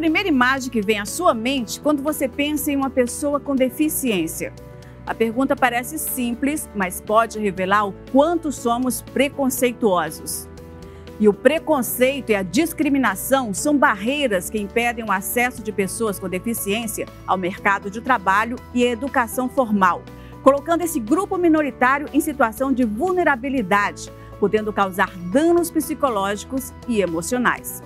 primeira imagem que vem à sua mente quando você pensa em uma pessoa com deficiência? A pergunta parece simples, mas pode revelar o quanto somos preconceituosos. E o preconceito e a discriminação são barreiras que impedem o acesso de pessoas com deficiência ao mercado de trabalho e à educação formal, colocando esse grupo minoritário em situação de vulnerabilidade, podendo causar danos psicológicos e emocionais.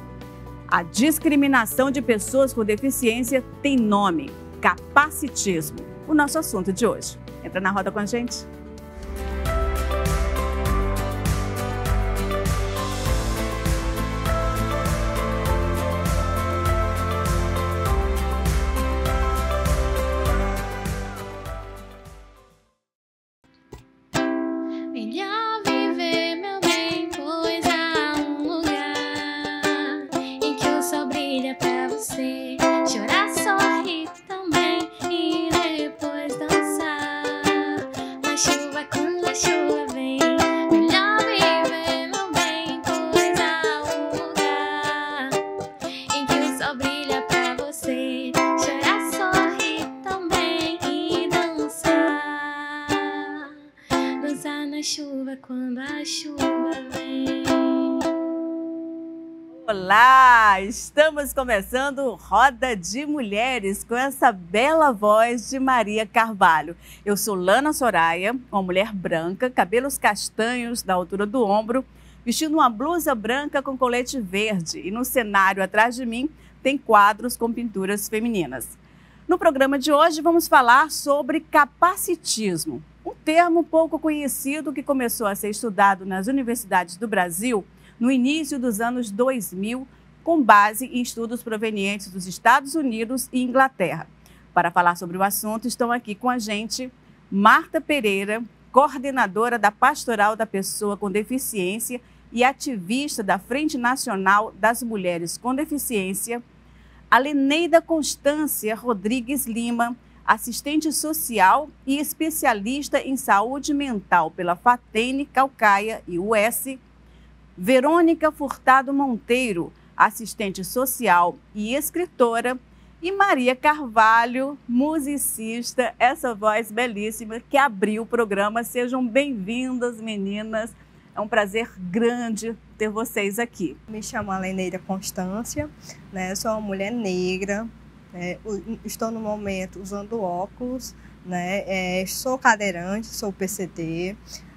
A discriminação de pessoas com deficiência tem nome: capacitismo. O nosso assunto de hoje. Entra na roda com a gente. Estamos começando Roda de Mulheres com essa bela voz de Maria Carvalho. Eu sou Lana Soraya, uma mulher branca, cabelos castanhos da altura do ombro, vestindo uma blusa branca com colete verde e no cenário atrás de mim tem quadros com pinturas femininas. No programa de hoje vamos falar sobre capacitismo, um termo pouco conhecido que começou a ser estudado nas universidades do Brasil no início dos anos 2000, com base em estudos provenientes dos Estados Unidos e Inglaterra. Para falar sobre o assunto, estão aqui com a gente Marta Pereira, coordenadora da Pastoral da Pessoa com Deficiência e ativista da Frente Nacional das Mulheres com Deficiência, a Leneida Constância Rodrigues Lima, assistente social e especialista em saúde mental pela Fatene Calcaia e US, Verônica Furtado Monteiro, assistente social e escritora, e Maria Carvalho, musicista, essa voz belíssima que abriu o programa. Sejam bem-vindas, meninas. É um prazer grande ter vocês aqui. Me chamo Aleneira Constância, né? sou uma mulher negra, né? estou no momento usando óculos, né? É, sou cadeirante, sou PCD,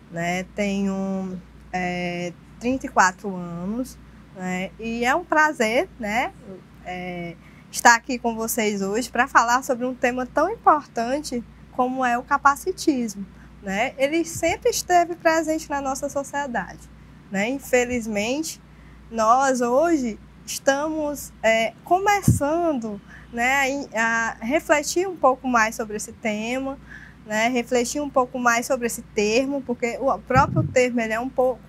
né? tenho é, 34 anos, né? E é um prazer, né? É, estar aqui com vocês hoje para falar sobre um tema tão importante como é o capacitismo, né? Ele sempre esteve presente na nossa sociedade, né? Infelizmente, nós hoje estamos é, começando né, a refletir um pouco mais sobre esse tema, né, refletir um pouco mais sobre esse termo, porque o próprio termo ele é um pouco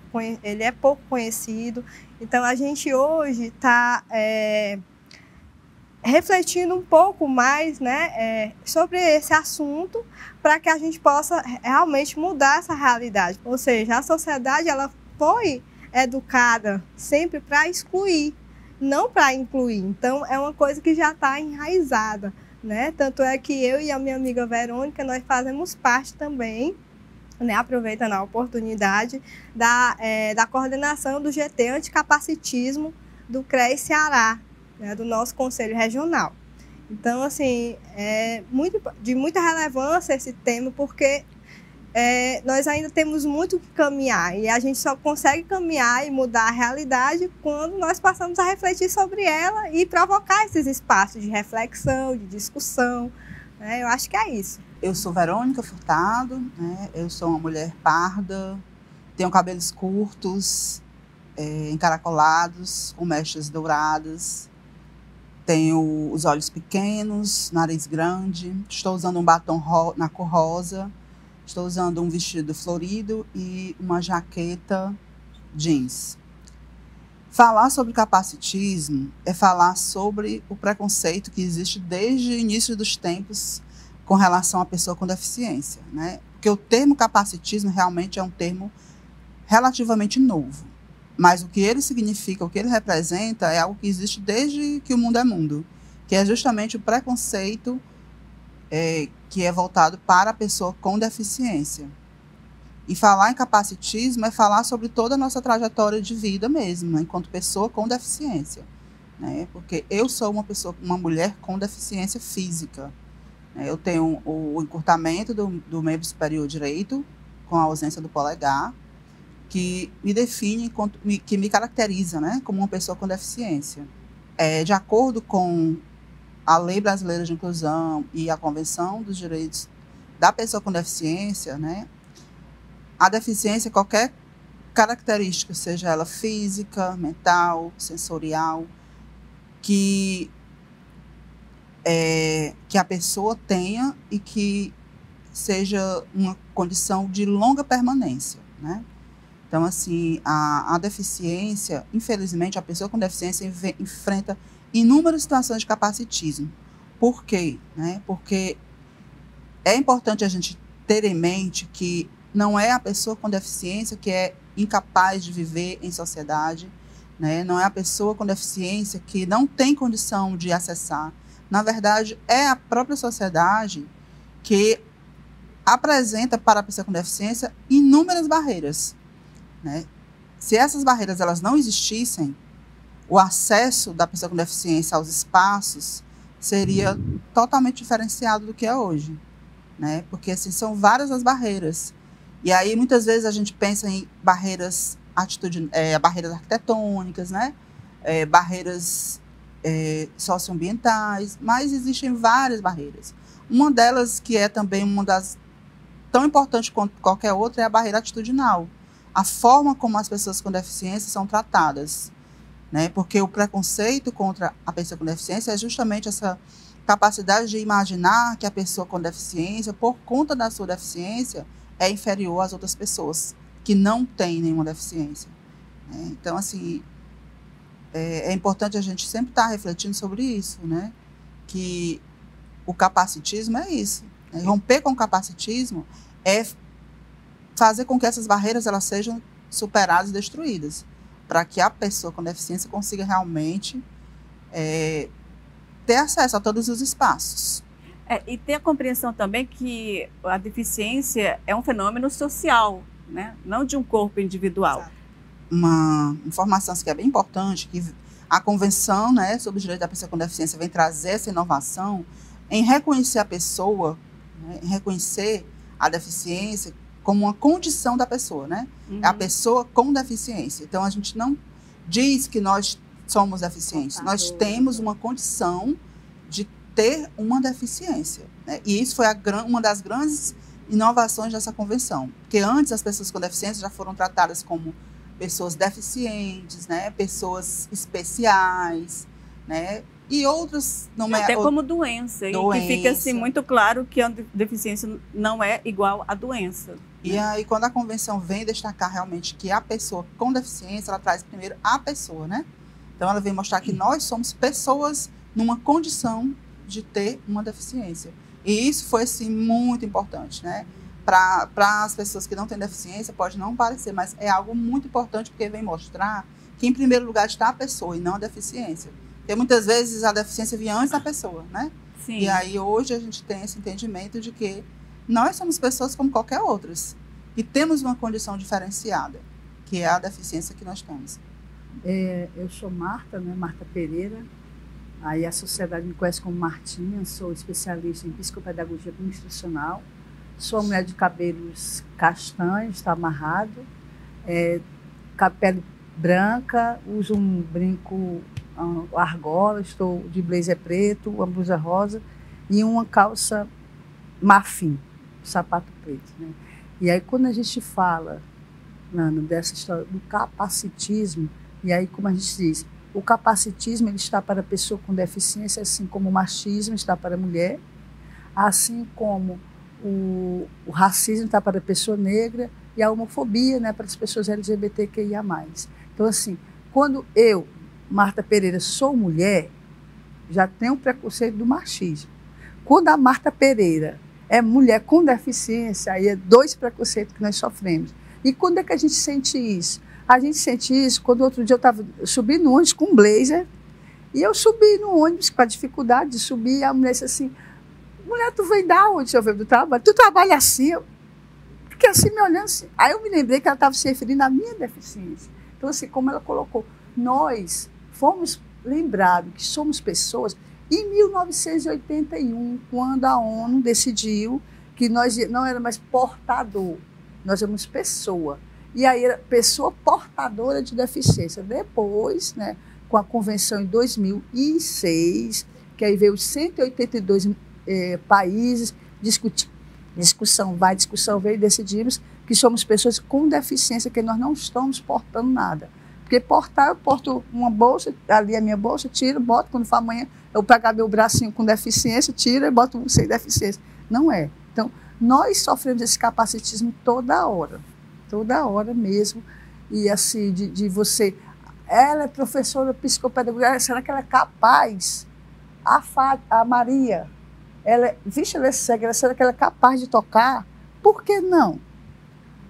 ele é pouco conhecido. Então, a gente hoje está é, refletindo um pouco mais né, é, sobre esse assunto para que a gente possa realmente mudar essa realidade. Ou seja, a sociedade ela foi educada sempre para excluir, não para incluir. Então, é uma coisa que já está enraizada. Né? Tanto é que eu e a minha amiga Verônica, nós fazemos parte também né, aproveitando a oportunidade da, é, da coordenação do GT Anticapacitismo do CREI Ceará, né, do nosso Conselho Regional. Então, assim, é muito, de muita relevância esse tema, porque é, nós ainda temos muito que caminhar e a gente só consegue caminhar e mudar a realidade quando nós passamos a refletir sobre ela e provocar esses espaços de reflexão, de discussão. Né? Eu acho que é isso. Eu sou Verônica Furtado, né? eu sou uma mulher parda, tenho cabelos curtos, é, encaracolados, com mechas douradas, tenho os olhos pequenos, nariz grande, estou usando um batom na cor rosa, estou usando um vestido florido e uma jaqueta jeans. Falar sobre capacitismo é falar sobre o preconceito que existe desde o início dos tempos com relação à pessoa com deficiência, né? Porque o termo capacitismo realmente é um termo relativamente novo, mas o que ele significa, o que ele representa é algo que existe desde que o mundo é mundo. que é justamente o preconceito é, que é voltado para a pessoa com deficiência. E falar em capacitismo é falar sobre toda a nossa trajetória de vida mesmo, né, enquanto pessoa com deficiência. Né? Porque eu sou uma pessoa, uma mulher com deficiência física. Né? Eu tenho o encurtamento do, do membro superior direito, com a ausência do polegar, que me define, que me caracteriza né, como uma pessoa com deficiência. É, de acordo com a Lei Brasileira de Inclusão e a Convenção dos Direitos da Pessoa com Deficiência, né, a deficiência, qualquer característica, seja ela física, mental, sensorial, que, é, que a pessoa tenha e que seja uma condição de longa permanência, né? Então, assim, a, a deficiência, infelizmente, a pessoa com deficiência enfrenta inúmeras situações de capacitismo. Por quê? Né? Porque é importante a gente ter em mente que não é a pessoa com deficiência que é incapaz de viver em sociedade, né? não é a pessoa com deficiência que não tem condição de acessar. Na verdade, é a própria sociedade que apresenta para a pessoa com deficiência inúmeras barreiras. Né? Se essas barreiras elas não existissem, o acesso da pessoa com deficiência aos espaços seria totalmente diferenciado do que é hoje. Né? Porque assim, são várias as barreiras. E aí, muitas vezes, a gente pensa em barreiras, atitude, é, barreiras arquitetônicas, né? É, barreiras é, socioambientais, mas existem várias barreiras. Uma delas, que é também uma das tão importante quanto qualquer outra, é a barreira atitudinal. A forma como as pessoas com deficiência são tratadas. Né? Porque o preconceito contra a pessoa com deficiência é justamente essa capacidade de imaginar que a pessoa com deficiência, por conta da sua deficiência, é inferior às outras pessoas que não têm nenhuma deficiência. Né? Então, assim, é, é, importante a gente sempre estar tá refletindo sobre isso, né? Que o capacitismo é isso. Né? Romper com o capacitismo é fazer com que essas barreiras elas sejam superadas e destruídas, para que a pessoa com deficiência consiga realmente é, ter acesso a todos os espaços. É, e ter a compreensão também que a deficiência é um fenômeno social, né? não de um corpo individual. Exato. Uma informação que é bem importante, que a Convenção né, sobre o Direito da Pessoa com Deficiência vem trazer essa inovação em reconhecer a pessoa, né, em reconhecer a deficiência como uma condição da pessoa, né? Uhum. É a pessoa com deficiência. Então, a gente não diz que nós somos deficientes. Nós temos uma condição de ter uma deficiência. Né? E isso foi a, uma das grandes inovações dessa convenção. Porque antes as pessoas com deficiência já foram tratadas como pessoas deficientes, né? pessoas especiais, né? e outros não é até como doença, doença. e que fica assim muito claro que a deficiência não é igual à doença. E né? aí quando a convenção vem destacar realmente que a pessoa com deficiência, ela traz primeiro a pessoa, né? Então ela vem mostrar que nós somos pessoas numa condição de ter uma deficiência. E isso foi, assim, muito importante, né? Para as pessoas que não têm deficiência, pode não parecer, mas é algo muito importante porque vem mostrar que, em primeiro lugar, está a pessoa e não a deficiência. Porque muitas vezes a deficiência vinha antes da pessoa, né? Sim. E aí hoje a gente tem esse entendimento de que nós somos pessoas como qualquer outras e temos uma condição diferenciada, que é a deficiência que nós temos. É, eu sou Marta, né? Marta Pereira, Aí a sociedade me conhece como Martinha, sou especialista em psicopedagogia instrucional, sou mulher de cabelos castanhos, está amarrado, é, pele branca, uso um brinco um, argola, estou de blazer preto, uma blusa rosa e uma calça marfim, sapato preto. Né? E aí quando a gente fala, Nano, dessa história do capacitismo, e aí como a gente diz, o capacitismo ele está para a pessoa com deficiência, assim como o machismo está para a mulher, assim como o, o racismo está para a pessoa negra e a homofobia né, para as pessoas LGBTQIA+. Então, assim, quando eu, Marta Pereira, sou mulher, já tem um preconceito do machismo. Quando a Marta Pereira é mulher com deficiência, aí é dois preconceitos que nós sofremos. E quando é que a gente sente isso? A gente sente isso quando outro dia eu estava subindo no ônibus com um blazer E eu subi no ônibus com a dificuldade de subir, e a mulher disse assim, mulher, tu vem da onde? Eu venho do trabalho. Tu trabalha assim? Eu fiquei assim me olhando assim. Aí eu me lembrei que ela estava se referindo à minha deficiência. Então, assim, como ela colocou, nós fomos lembrados que somos pessoas em 1981, quando a ONU decidiu que nós não era mais portador, nós éramos pessoa. E aí era pessoa portadora de deficiência. Depois, né, com a convenção em 2006, que aí veio os 182 eh, países discutir, discussão vai, discussão e decidimos que somos pessoas com deficiência, que nós não estamos portando nada. Porque portar, eu porto uma bolsa, ali a minha bolsa, tiro, boto, quando for amanhã, eu pegar meu bracinho com deficiência, tiro e boto um sem deficiência. Não é. Então, nós sofremos esse capacitismo toda hora, toda hora mesmo. E assim, de, de você. Ela é professora psicopedagoga, será que ela é capaz? A, Fá, a Maria, ela, é, vixe, ela é cega, será que ela é capaz de tocar? Por que não?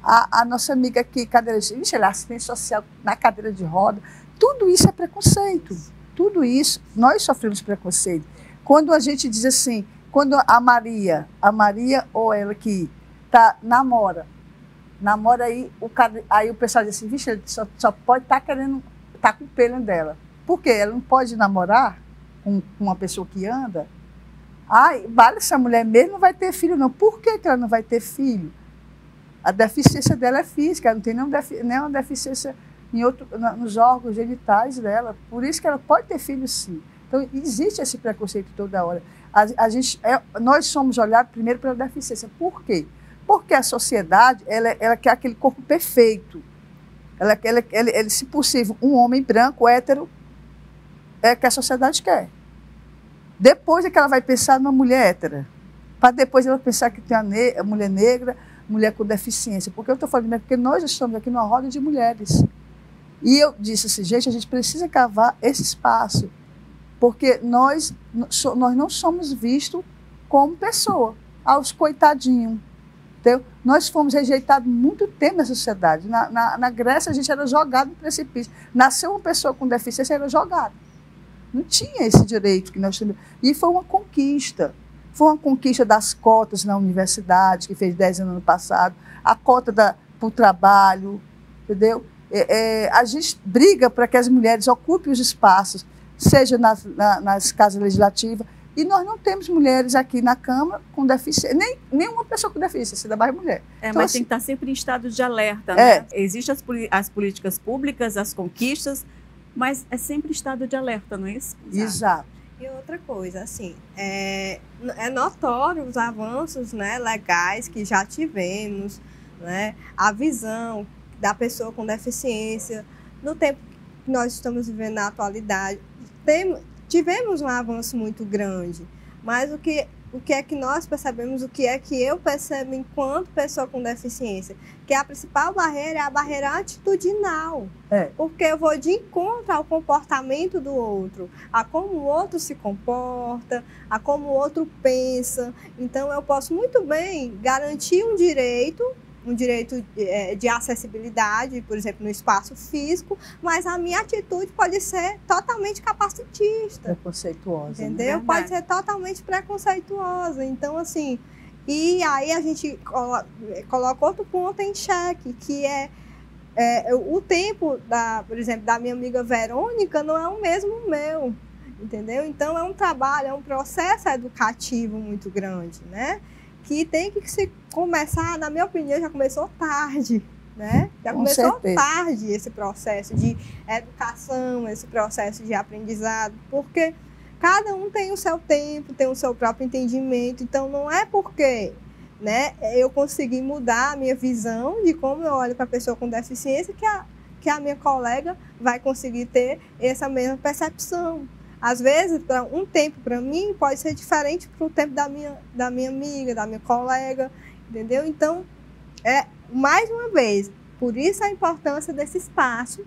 A, a nossa amiga aqui, cadeira de, vixe, ela é assistente social na cadeira de roda. Tudo isso é preconceito. Tudo isso, nós sofremos preconceito. Quando a gente diz assim, quando a Maria, a Maria ou ela que tá, namora, namora aí, o, aí o pessoal diz assim, vixe, só, só pode estar tá querendo, tá com pelo dela. Por quê? Ela não pode namorar com, com uma pessoa que anda? Ai, vale essa mulher mesmo não vai ter filho, não. Por que, que ela não vai ter filho? A deficiência dela é física, ela não tem nenhuma, defi nenhuma deficiência em outro, nos órgãos genitais dela. Por isso que ela pode ter filho, sim. Então, existe esse preconceito toda hora. A, a gente, é, nós somos olhados primeiro pela deficiência. Por quê? Porque a sociedade ela, ela quer aquele corpo perfeito. Ela, ela, ela, ela, se possível, um homem branco, hétero, é que a sociedade quer. Depois é que ela vai pensar numa mulher hétera. Para depois ela pensar que tem a, ne mulher negra, mulher com deficiência. Porque eu estou falando, porque nós estamos aqui numa roda de mulheres. E eu disse assim, gente, a gente precisa cavar esse espaço porque nós, nós não somos vistos como pessoa, aos coitadinhos. Entendeu? Nós fomos rejeitados muito tempo na sociedade. Na, na, na, Grécia, a gente era jogado no precipício. Nasceu uma pessoa com deficiência, era jogada. Não tinha esse direito que nós temos. E foi uma conquista. Foi uma conquista das cotas na universidade, que fez 10 anos no passado, a cota para o trabalho, entendeu? É, é, a gente briga para que as mulheres ocupem os espaços seja na, nas casas legislativas. E nós não temos mulheres aqui na Câmara com deficiência, nem nenhuma pessoa com deficiência, ainda mais mulher. É, então, mas assim, tem que estar sempre em estado de alerta, é. né? Existem as, as políticas públicas, as conquistas, mas é sempre em estado de alerta, não é isso? Exato. E outra coisa, assim, é, é notório os avanços né, legais que já tivemos, né, a visão da pessoa com deficiência, no tempo que nós estamos vivendo na atualidade, tem, tivemos um avanço muito grande, mas o que, o que é que nós percebemos, o que é que eu percebo enquanto pessoa com deficiência? Que a principal barreira é a barreira atitudinal. É. Porque eu vou de encontro ao comportamento do outro, a como o outro se comporta, a como o outro pensa. Então, eu posso muito bem garantir um direito um direito é, de acessibilidade, por exemplo, no espaço físico, mas a minha atitude pode ser totalmente capacitista. Preconceituosa. Né? Entendeu? Né? Pode ser totalmente preconceituosa. Então, assim, e aí a gente coloca outro ponto em xeque, que é, é, o tempo, da, por exemplo, da minha amiga Verônica não é o mesmo meu, entendeu? Então, é um trabalho, é um processo educativo muito grande, né? Que tem que se começar, na minha opinião, já começou tarde, né? Já Com começou certeza. tarde esse processo de educação, esse processo de aprendizado, porque cada um tem o seu tempo, tem o seu próprio entendimento, então não é porque né, eu consegui mudar a minha visão de como eu olho para a pessoa com deficiência que a, que a minha colega vai conseguir ter essa mesma percepção. Às vezes, para um tempo para mim pode ser diferente para o tempo da minha, da minha amiga, da minha colega, entendeu? Então, é mais uma vez, por isso a importância desse espaço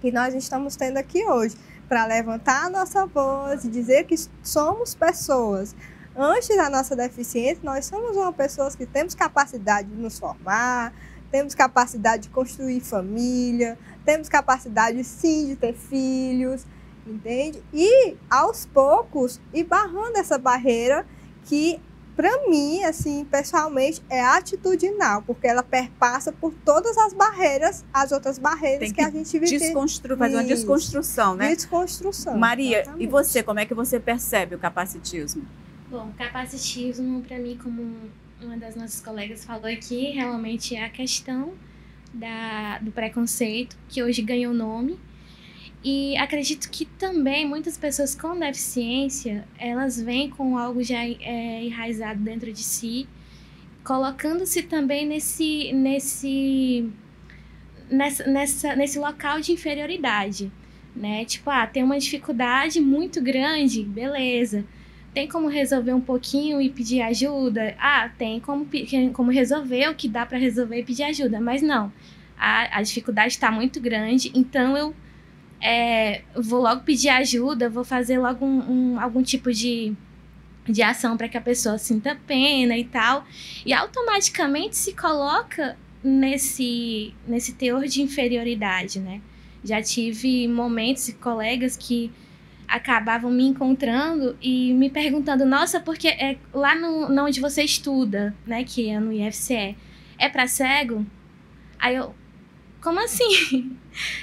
que nós estamos tendo aqui hoje, para levantar a nossa voz e dizer que somos pessoas. Antes da nossa deficiência, nós somos uma pessoas que temos capacidade de nos formar, temos capacidade de construir família, temos capacidade sim de ter filhos, entende? E aos poucos ir barrando essa barreira que para mim, assim, pessoalmente, é atitudinal, porque ela perpassa por todas as barreiras, as outras barreiras Tem que, a gente vive. Desconstru fazer uma desconstrução, né? Desconstrução. Maria, exatamente. e você, como é que você percebe o capacitismo? Bom, capacitismo, para mim, como uma das nossas colegas falou aqui, realmente é a questão da, do preconceito, que hoje ganhou nome. E acredito que também muitas pessoas com deficiência, elas vêm com algo já é, enraizado dentro de si, colocando-se também nesse, nesse, nessa, nessa, nesse local de inferioridade, né? Tipo, ah, tem uma dificuldade muito grande, beleza. Tem como resolver um pouquinho e pedir ajuda? Ah, tem como, como resolver o que dá para resolver e pedir ajuda, mas não. A, a dificuldade está muito grande, então eu é, vou logo pedir ajuda, vou fazer logo um, um- algum tipo de, de ação para que a pessoa sinta pena e tal. E automaticamente se coloca nesse, nesse teor de inferioridade, né? Já tive momentos e colegas que acabavam me encontrando e me perguntando, nossa, porque é lá no, onde você estuda, né, que é no IFCE, é para cego? Aí eu, como assim?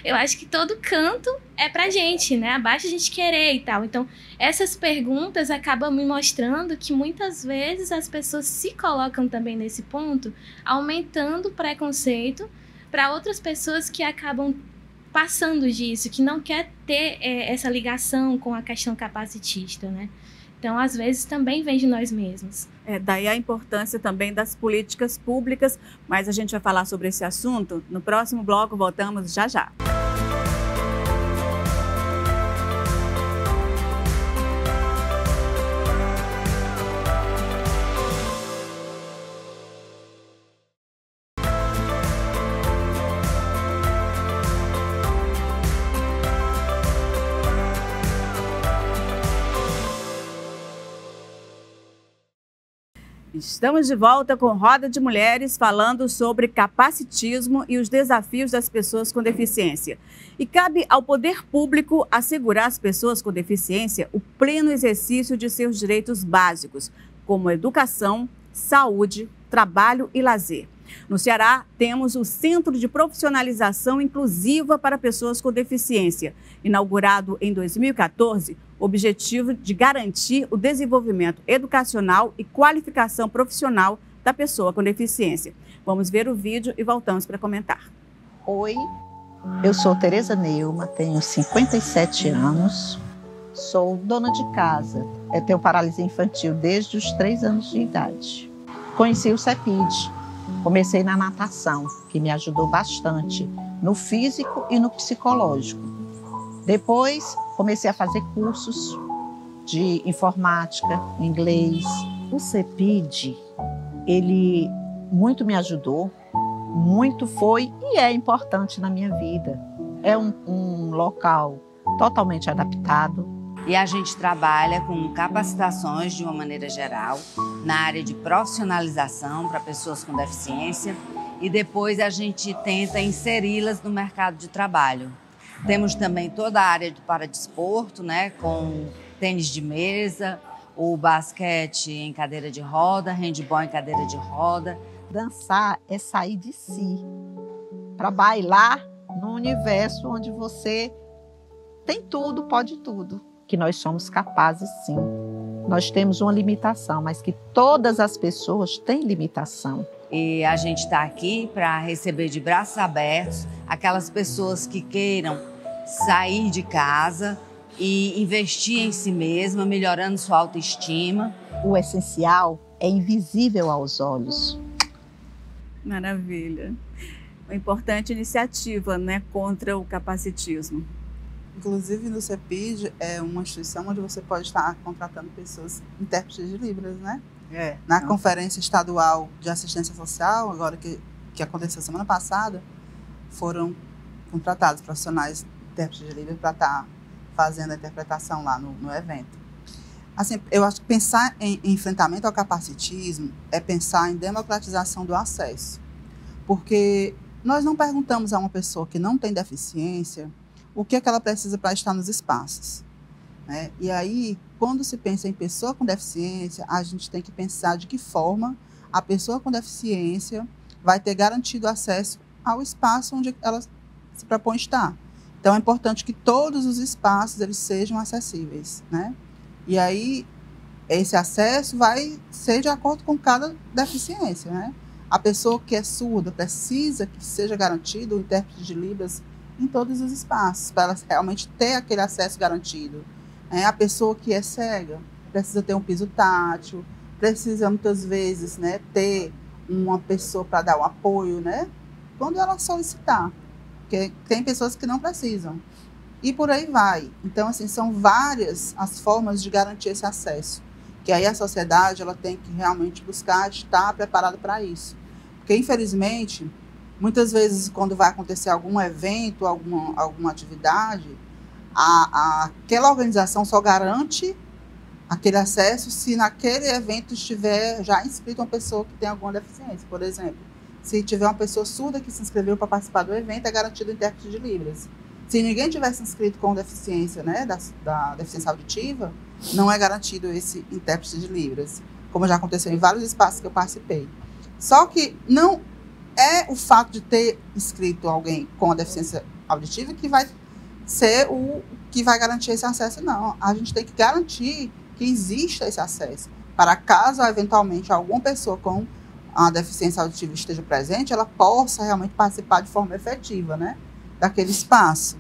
Eu acho que todo canto é pra gente, né? Abaixo a gente querer e tal. Então, essas perguntas acabam me mostrando que muitas vezes as pessoas se colocam também nesse ponto, aumentando o preconceito para outras pessoas que acabam passando disso, que não quer ter é, essa ligação com a questão capacitista, né? Então, às vezes, também vem de nós mesmos. É, daí a importância também das políticas públicas, mas a gente vai falar sobre esse assunto no próximo bloco. Voltamos já já. Estamos de volta com Roda de Mulheres falando sobre capacitismo e os desafios das pessoas com deficiência. E cabe ao poder público assegurar às pessoas com deficiência o pleno exercício de seus direitos básicos, como educação, saúde, trabalho e lazer. No Ceará, temos o Centro de Profissionalização Inclusiva para Pessoas com Deficiência, inaugurado em 2014, objetivo de garantir o desenvolvimento educacional e qualificação profissional da pessoa com deficiência. Vamos ver o vídeo e voltamos para comentar. Oi, eu sou Tereza Neuma, tenho 57 anos, sou dona de casa, tenho paralisia infantil desde os 3 anos de idade. Conheci o CEPID, comecei na natação, que me ajudou bastante no físico e no psicológico. Depois comecei a fazer cursos de informática, inglês. O CEPID, ele muito me ajudou, muito foi e é importante na minha vida. É um, um local totalmente adaptado. E a gente trabalha com capacitações de uma maneira geral na área de profissionalização para pessoas com deficiência e depois a gente tenta inseri-las no mercado de trabalho. Temos também toda a área do paradesporto, né, com tênis de mesa, o basquete em cadeira de roda, handball em cadeira de roda. Dançar é sair de si para bailar no universo onde você tem tudo, pode tudo. Que nós somos capazes, sim. Nós temos uma limitação, mas que todas as pessoas têm limitação. E a gente está aqui para receber de braços abertos aquelas pessoas que queiram sair de casa e investir em si mesma, melhorando sua autoestima. O essencial é invisível aos olhos. Maravilha. Uma importante iniciativa né, contra o capacitismo. Inclusive no CEPID é uma instituição onde você pode estar contratando pessoas intérpretes de Libras, né? É. Na Conferência Estadual de Assistência Social, agora que, que aconteceu semana passada, foram contratados profissionais intérpretes de Libras para estar fazendo a interpretação lá no, no evento. Assim, eu acho que pensar em enfrentamento ao capacitismo é pensar em democratização do acesso. Porque nós não perguntamos a uma pessoa que não tem deficiência o que é que ela precisa para estar nos espaços. Né? E aí, quando se pensa em pessoa com deficiência, a gente tem que pensar de que forma a pessoa com deficiência vai ter garantido acesso ao espaço onde ela se propõe estar. Então é importante que todos os espaços eles sejam acessíveis, né? E aí esse acesso vai ser de acordo com cada deficiência, né? A pessoa que é surda precisa que seja garantido o intérprete de libras em todos os espaços para ela realmente ter aquele acesso garantido. É, a pessoa que é cega precisa ter um piso tátil, precisa muitas vezes, né, ter uma pessoa para dar o apoio, né? Quando ela solicitar. Porque tem pessoas que não precisam. E por aí vai. Então, assim, são várias as formas de garantir esse acesso. Que aí a sociedade ela tem que realmente buscar estar preparada para isso. Porque, infelizmente, muitas vezes, quando vai acontecer algum evento, alguma, alguma atividade, a, a, aquela organização só garante aquele acesso se naquele evento estiver já inscrito uma pessoa que tem alguma deficiência, por exemplo. Se tiver uma pessoa surda que se inscreveu para participar do evento, é garantido o intérprete de Libras. Se ninguém tivesse inscrito com deficiência, né, da, da deficiência auditiva, não é garantido esse intérprete de Libras, como já aconteceu em vários espaços que eu participei. Só que não é o fato de ter inscrito alguém com a deficiência auditiva que vai ser o que vai garantir esse acesso, não. A gente tem que garantir que exista esse acesso. Para caso, eventualmente, alguma pessoa com a deficiência auditiva esteja presente, ela possa realmente participar de forma efetiva, né, daquele espaço.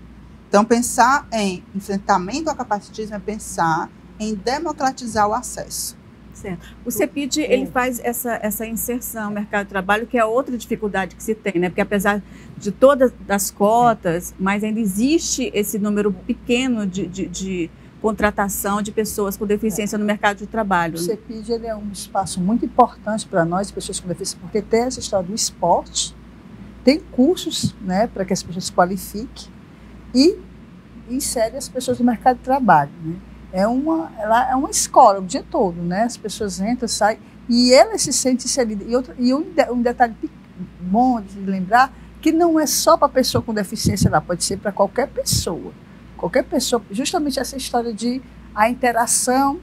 Então, pensar em enfrentamento ao capacitismo é pensar em democratizar o acesso. Certo. O CEPID, ele faz essa, essa inserção no mercado de trabalho, que é outra dificuldade que se tem, né? Porque apesar de todas as cotas, mas ainda existe esse número pequeno de, de, de contratação de pessoas com deficiência no mercado de trabalho. O CEPID ele é um espaço muito importante para nós, pessoas com deficiência, porque tem essa história do esporte, tem cursos né, para que as pessoas se qualifiquem e insere as pessoas no mercado de trabalho. Né? É, uma, ela é uma escola o dia todo, né? as pessoas entram, saem, e ela se sente inserida. E, outro, e um, um detalhe bom de lembrar, que não é só para pessoa com deficiência lá, pode ser para qualquer pessoa qualquer pessoa, justamente essa história de a interação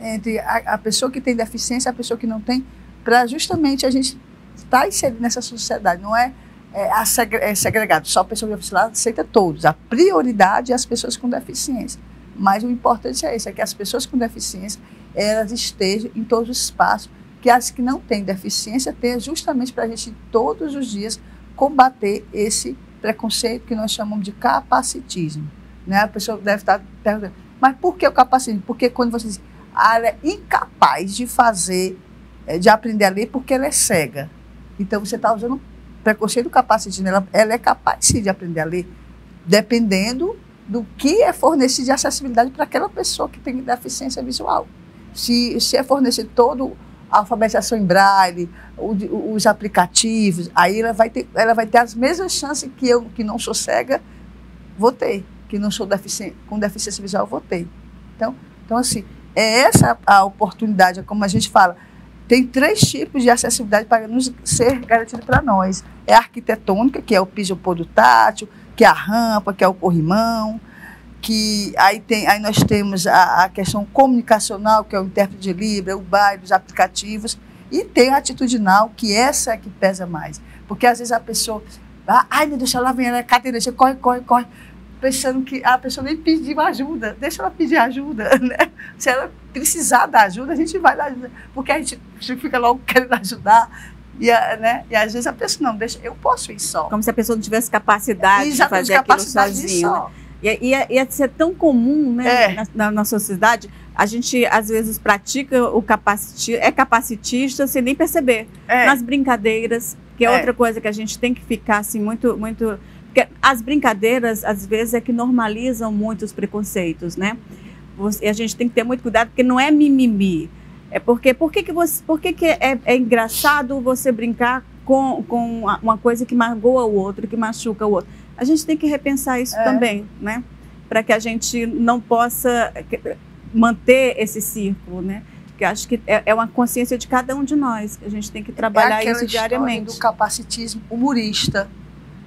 entre a, a pessoa que tem deficiência e a pessoa que não tem, para justamente a gente estar tá inserido nessa sociedade, não é, é, a segre, é segregado, só a pessoa com deficiência aceita todos, a prioridade é as pessoas com deficiência. Mas o importante é isso, é que as pessoas com deficiência, elas estejam em todos os espaços, que as que não têm deficiência tenham justamente para a gente todos os dias combater esse preconceito que nós chamamos de capacitismo. Né? A pessoa deve estar perguntando, mas por que o capacitismo? Porque quando você diz, ah, ela é incapaz de fazer, eh, de aprender a ler porque ela é cega. Então você está usando preconceito do capacitismo. Ela, ela é capaz sim de aprender a ler, dependendo do que é fornecido de acessibilidade para aquela pessoa que tem deficiência visual. Se, se é fornecido todo a alfabetização em braille, os aplicativos, aí ela vai, ter, ela vai ter as mesmas chances que eu, que não sou cega, vou ter que não sou deficiente, com deficiência visual, votei. Então, então, assim, é essa a oportunidade, é como a gente fala, tem três tipos de acessibilidade para nos ser garantido para nós. É a arquitetônica, que é o piso tátil, que é a rampa, que é o corrimão, que aí, tem, aí nós temos a, a questão comunicacional, que é o intérprete de Libra, o baile, os aplicativos, e tem a atitudinal, que essa é que pesa mais. Porque às vezes a pessoa, ah, ai meu Deus, lá vem ela, cadeira, corre, corre, corre pensando que a pessoa nem pediu ajuda, deixa ela pedir ajuda, né? Se ela precisar da ajuda, a gente vai dar ajuda, porque a gente, a gente fica logo querendo ajudar, e, né? e às vezes a pessoa, não, deixa, eu posso ir só. Como se a pessoa não tivesse capacidade de fazer aquilo sozinho. Né? E ia, ia ser tão comum né, é. na, na, na, sociedade, a gente às vezes pratica o capacitismo, é capacitista sem nem perceber. É. Nas brincadeiras, que é, é, outra coisa que a gente tem que ficar assim muito, muito porque as brincadeiras, às vezes, é que normalizam muito os preconceitos, né? E a gente tem que ter muito cuidado, porque não é mimimi. É porque, por que, que, você, por que, que é, é engraçado você brincar com, com uma coisa que magoa o outro, que machuca o outro? A gente tem que repensar isso é. também, né? Para que a gente não possa manter esse círculo, né? Que acho que é, é uma consciência de cada um de nós. A gente tem que trabalhar é isso diariamente. do capacitismo humorista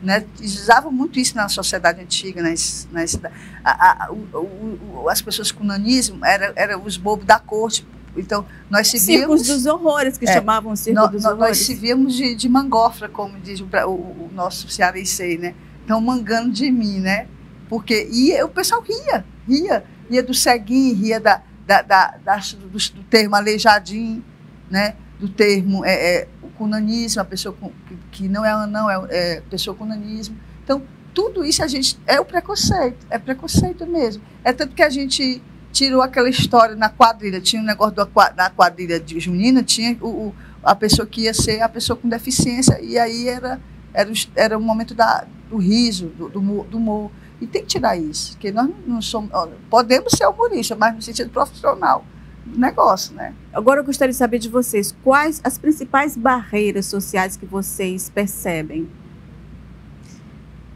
Né? Usava muito isso na sociedade antiga, nas, nas, a, a, o, o, as pessoas com nanismo eram era os bobos da corte. Então, nós se víamos... Circos dos horrores, que é, chamavam circo nós, dos horrores. Nós se víamos de, de mangofra, como diz o, o, o nosso cearense, né? Estão mangando de mim, né? Porque e o pessoal ria, ria. Ria do ceguinho, ria da, da, da, da do, do, termo aleijadinho, né? Do termo é, é, o cunanismo, a pessoa com, que, não é anão, é, é pessoa com nanismo. Então, tudo isso a gente é o preconceito, é preconceito mesmo. É tanto que a gente tirou aquela história na quadrilha, tinha um negócio do, na quadrilha de junina, tinha o, o, a pessoa que ia ser a pessoa com deficiência, e aí era, era, era o momento da, do riso, do, do, humor. E tem que tirar isso, porque nós não somos. Podemos ser humoristas, mas no sentido profissional negócio, né? Agora eu gostaria de saber de vocês, quais as principais barreiras sociais que vocês percebem?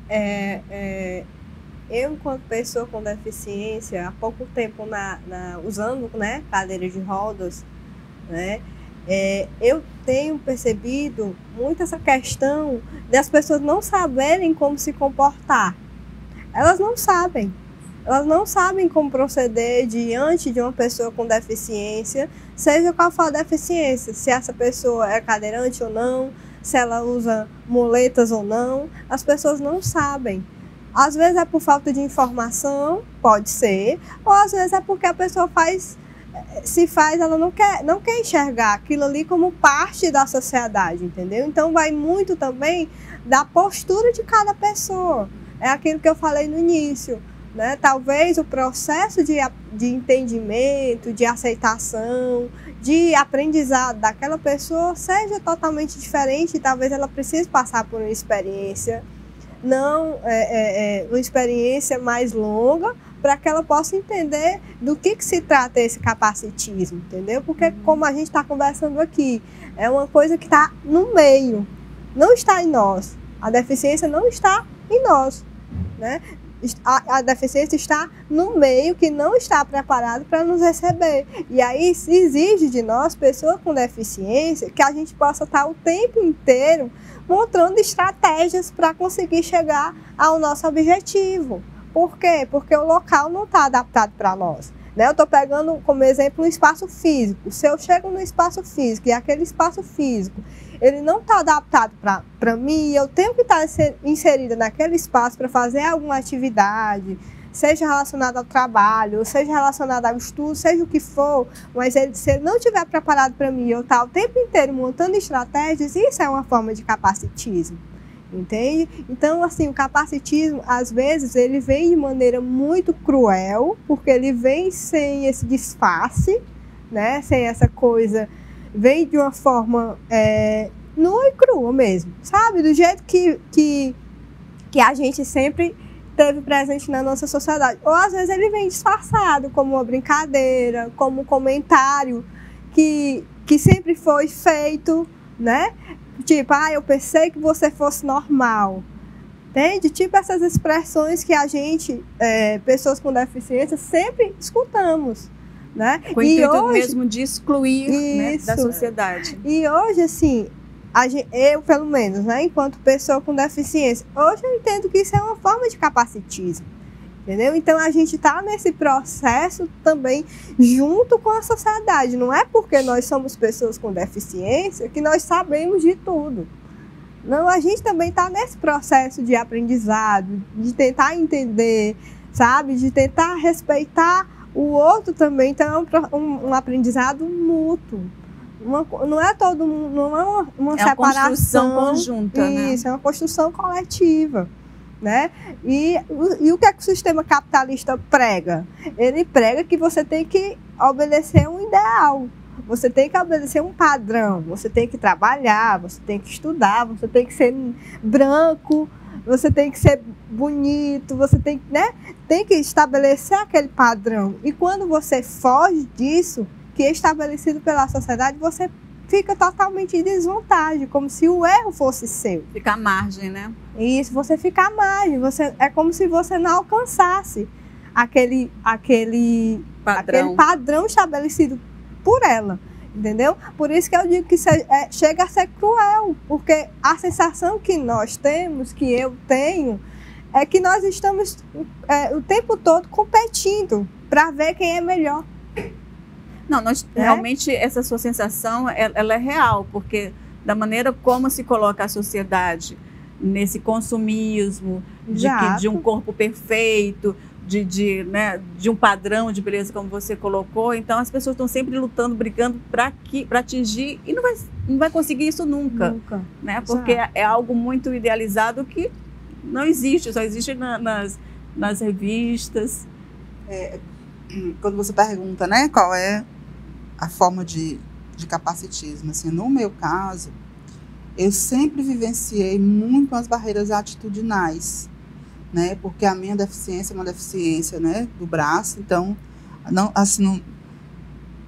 É, é, eu, enquanto pessoa com deficiência, há pouco tempo na, na usando né, cadeira de rodas, né, é, eu tenho percebido muito essa questão das pessoas não saberem como se comportar elas não sabem. Elas não sabem como proceder diante de uma pessoa com deficiência, seja qual for a deficiência, se essa pessoa é cadeirante ou não, se ela usa muletas ou não, as pessoas não sabem. Às vezes é por falta de informação, pode ser, ou às vezes é porque a pessoa faz se faz, ela não quer, não quer enxergar aquilo ali como parte da sociedade, entendeu? Então vai muito também da postura de cada pessoa é aquilo que eu falei no início. Né? Talvez o processo de, de entendimento, de aceitação, de aprendizado daquela pessoa seja totalmente diferente. Talvez ela precise passar por uma experiência, não é, é, é uma experiência mais longa, para que ela possa entender do que, que se trata esse capacitismo, entendeu? Porque, uhum. como a gente está conversando aqui, é uma coisa que está no meio, não está em nós. A deficiência não está em nós. Né? A, a, deficiência está no meio que não está preparado para nos receber. E aí exige de nós, pessoas com deficiência, que a gente possa estar o tempo inteiro mostrando estratégias para conseguir chegar ao nosso objetivo. Por quê? Porque o local não está adaptado para nós. Né? Eu estou pegando como exemplo um espaço físico. Se eu chego no espaço físico e aquele espaço físico ele não está adaptado para mim, eu tenho que estar tá inserida naquele espaço para fazer alguma atividade, seja relacionada ao trabalho, seja relacionada ao estudo, seja o que for, mas ele, se ele não estiver preparado para mim, eu estar tá o tempo inteiro montando estratégias, isso é uma forma de capacitismo. Entende? Então, assim, o capacitismo, às vezes, ele vem de maneira muito cruel, porque ele vem sem esse disfarce, né? Sem essa coisa vem de uma forma é, nua e crua mesmo, sabe? Do jeito que, que, que a gente sempre teve presente na nossa sociedade. Ou às vezes ele vem disfarçado, como uma brincadeira, como um comentário que, que sempre foi feito, né? Tipo, ah, eu pensei que você fosse normal. Entende? Tipo essas expressões que a gente, é, pessoas com deficiência, sempre escutamos. Né? Com o intuito hoje, mesmo de excluir né, da sociedade. E hoje, assim, gente, eu, pelo menos, né, enquanto pessoa com deficiência, hoje eu entendo que isso é uma forma de capacitismo. Entendeu? Então a gente está nesse processo também junto com a sociedade. Não é porque nós somos pessoas com deficiência que nós sabemos de tudo. Não, a gente também está nesse processo de aprendizado, de tentar entender, sabe? De tentar respeitar o outro também tem um, um, um aprendizado mútuo. Uma, não é todo não é uma, uma é separação. Uma construção conjunta, né? Isso, né? é uma construção coletiva. Né? E, e o que, é que o sistema capitalista prega? Ele prega que você tem que obedecer um ideal, você tem que obedecer um padrão, você tem que trabalhar, você tem que estudar, você tem que ser branco, você tem que ser bonito, você tem, né, tem que estabelecer aquele padrão. E quando você foge disso, que é estabelecido pela sociedade, você fica totalmente em desvantagem, como se o erro fosse seu. Fica à margem, né? Isso, você fica à margem, você, é como se você não alcançasse aquele, aquele, padrão. aquele padrão estabelecido por ela. Entendeu? Por isso que eu digo que se- é, chega a ser cruel, porque a sensação que nós temos, que eu tenho, é que nós estamos é, o tempo todo competindo para ver quem é melhor. Não, nós É? realmente essa sua sensação, ela, ela é real, porque da maneira como se coloca a sociedade nesse consumismo, de, que- de um corpo perfeito, de, de, né, de um padrão de beleza como você colocou, então as pessoas estão sempre lutando, brigando para atingir e não vai, não vai conseguir isso nunca, Nunca. né? Porque é, é algo muito idealizado que não existe, só existe na- nas, nas revistas. quando você pergunta, né, qual é a forma de, de capacitismo, assim, no meu caso, eu sempre vivenciei muito as barreiras atitudinais, né, porque a minha deficiência é uma deficiência, né, do braço, então, não, assim, não,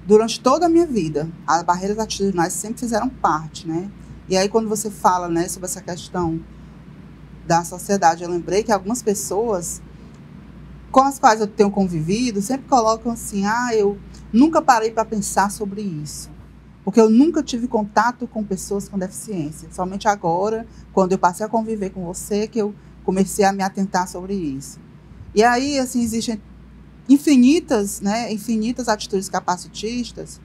durante toda a minha vida, as barreiras atitudinais sempre fizeram parte, né, e aí quando você fala, né, sobre essa questão da sociedade, eu lembrei que algumas pessoas com as quais eu tenho convivido sempre colocam assim: ah, eu nunca parei para pensar sobre isso. Porque eu nunca tive contato com pessoas com deficiência. Somente agora, quando eu passei a conviver com você, que eu comecei a me atentar sobre isso. E aí, assim, existem infinitas, né, infinitas atitudes capacitistas,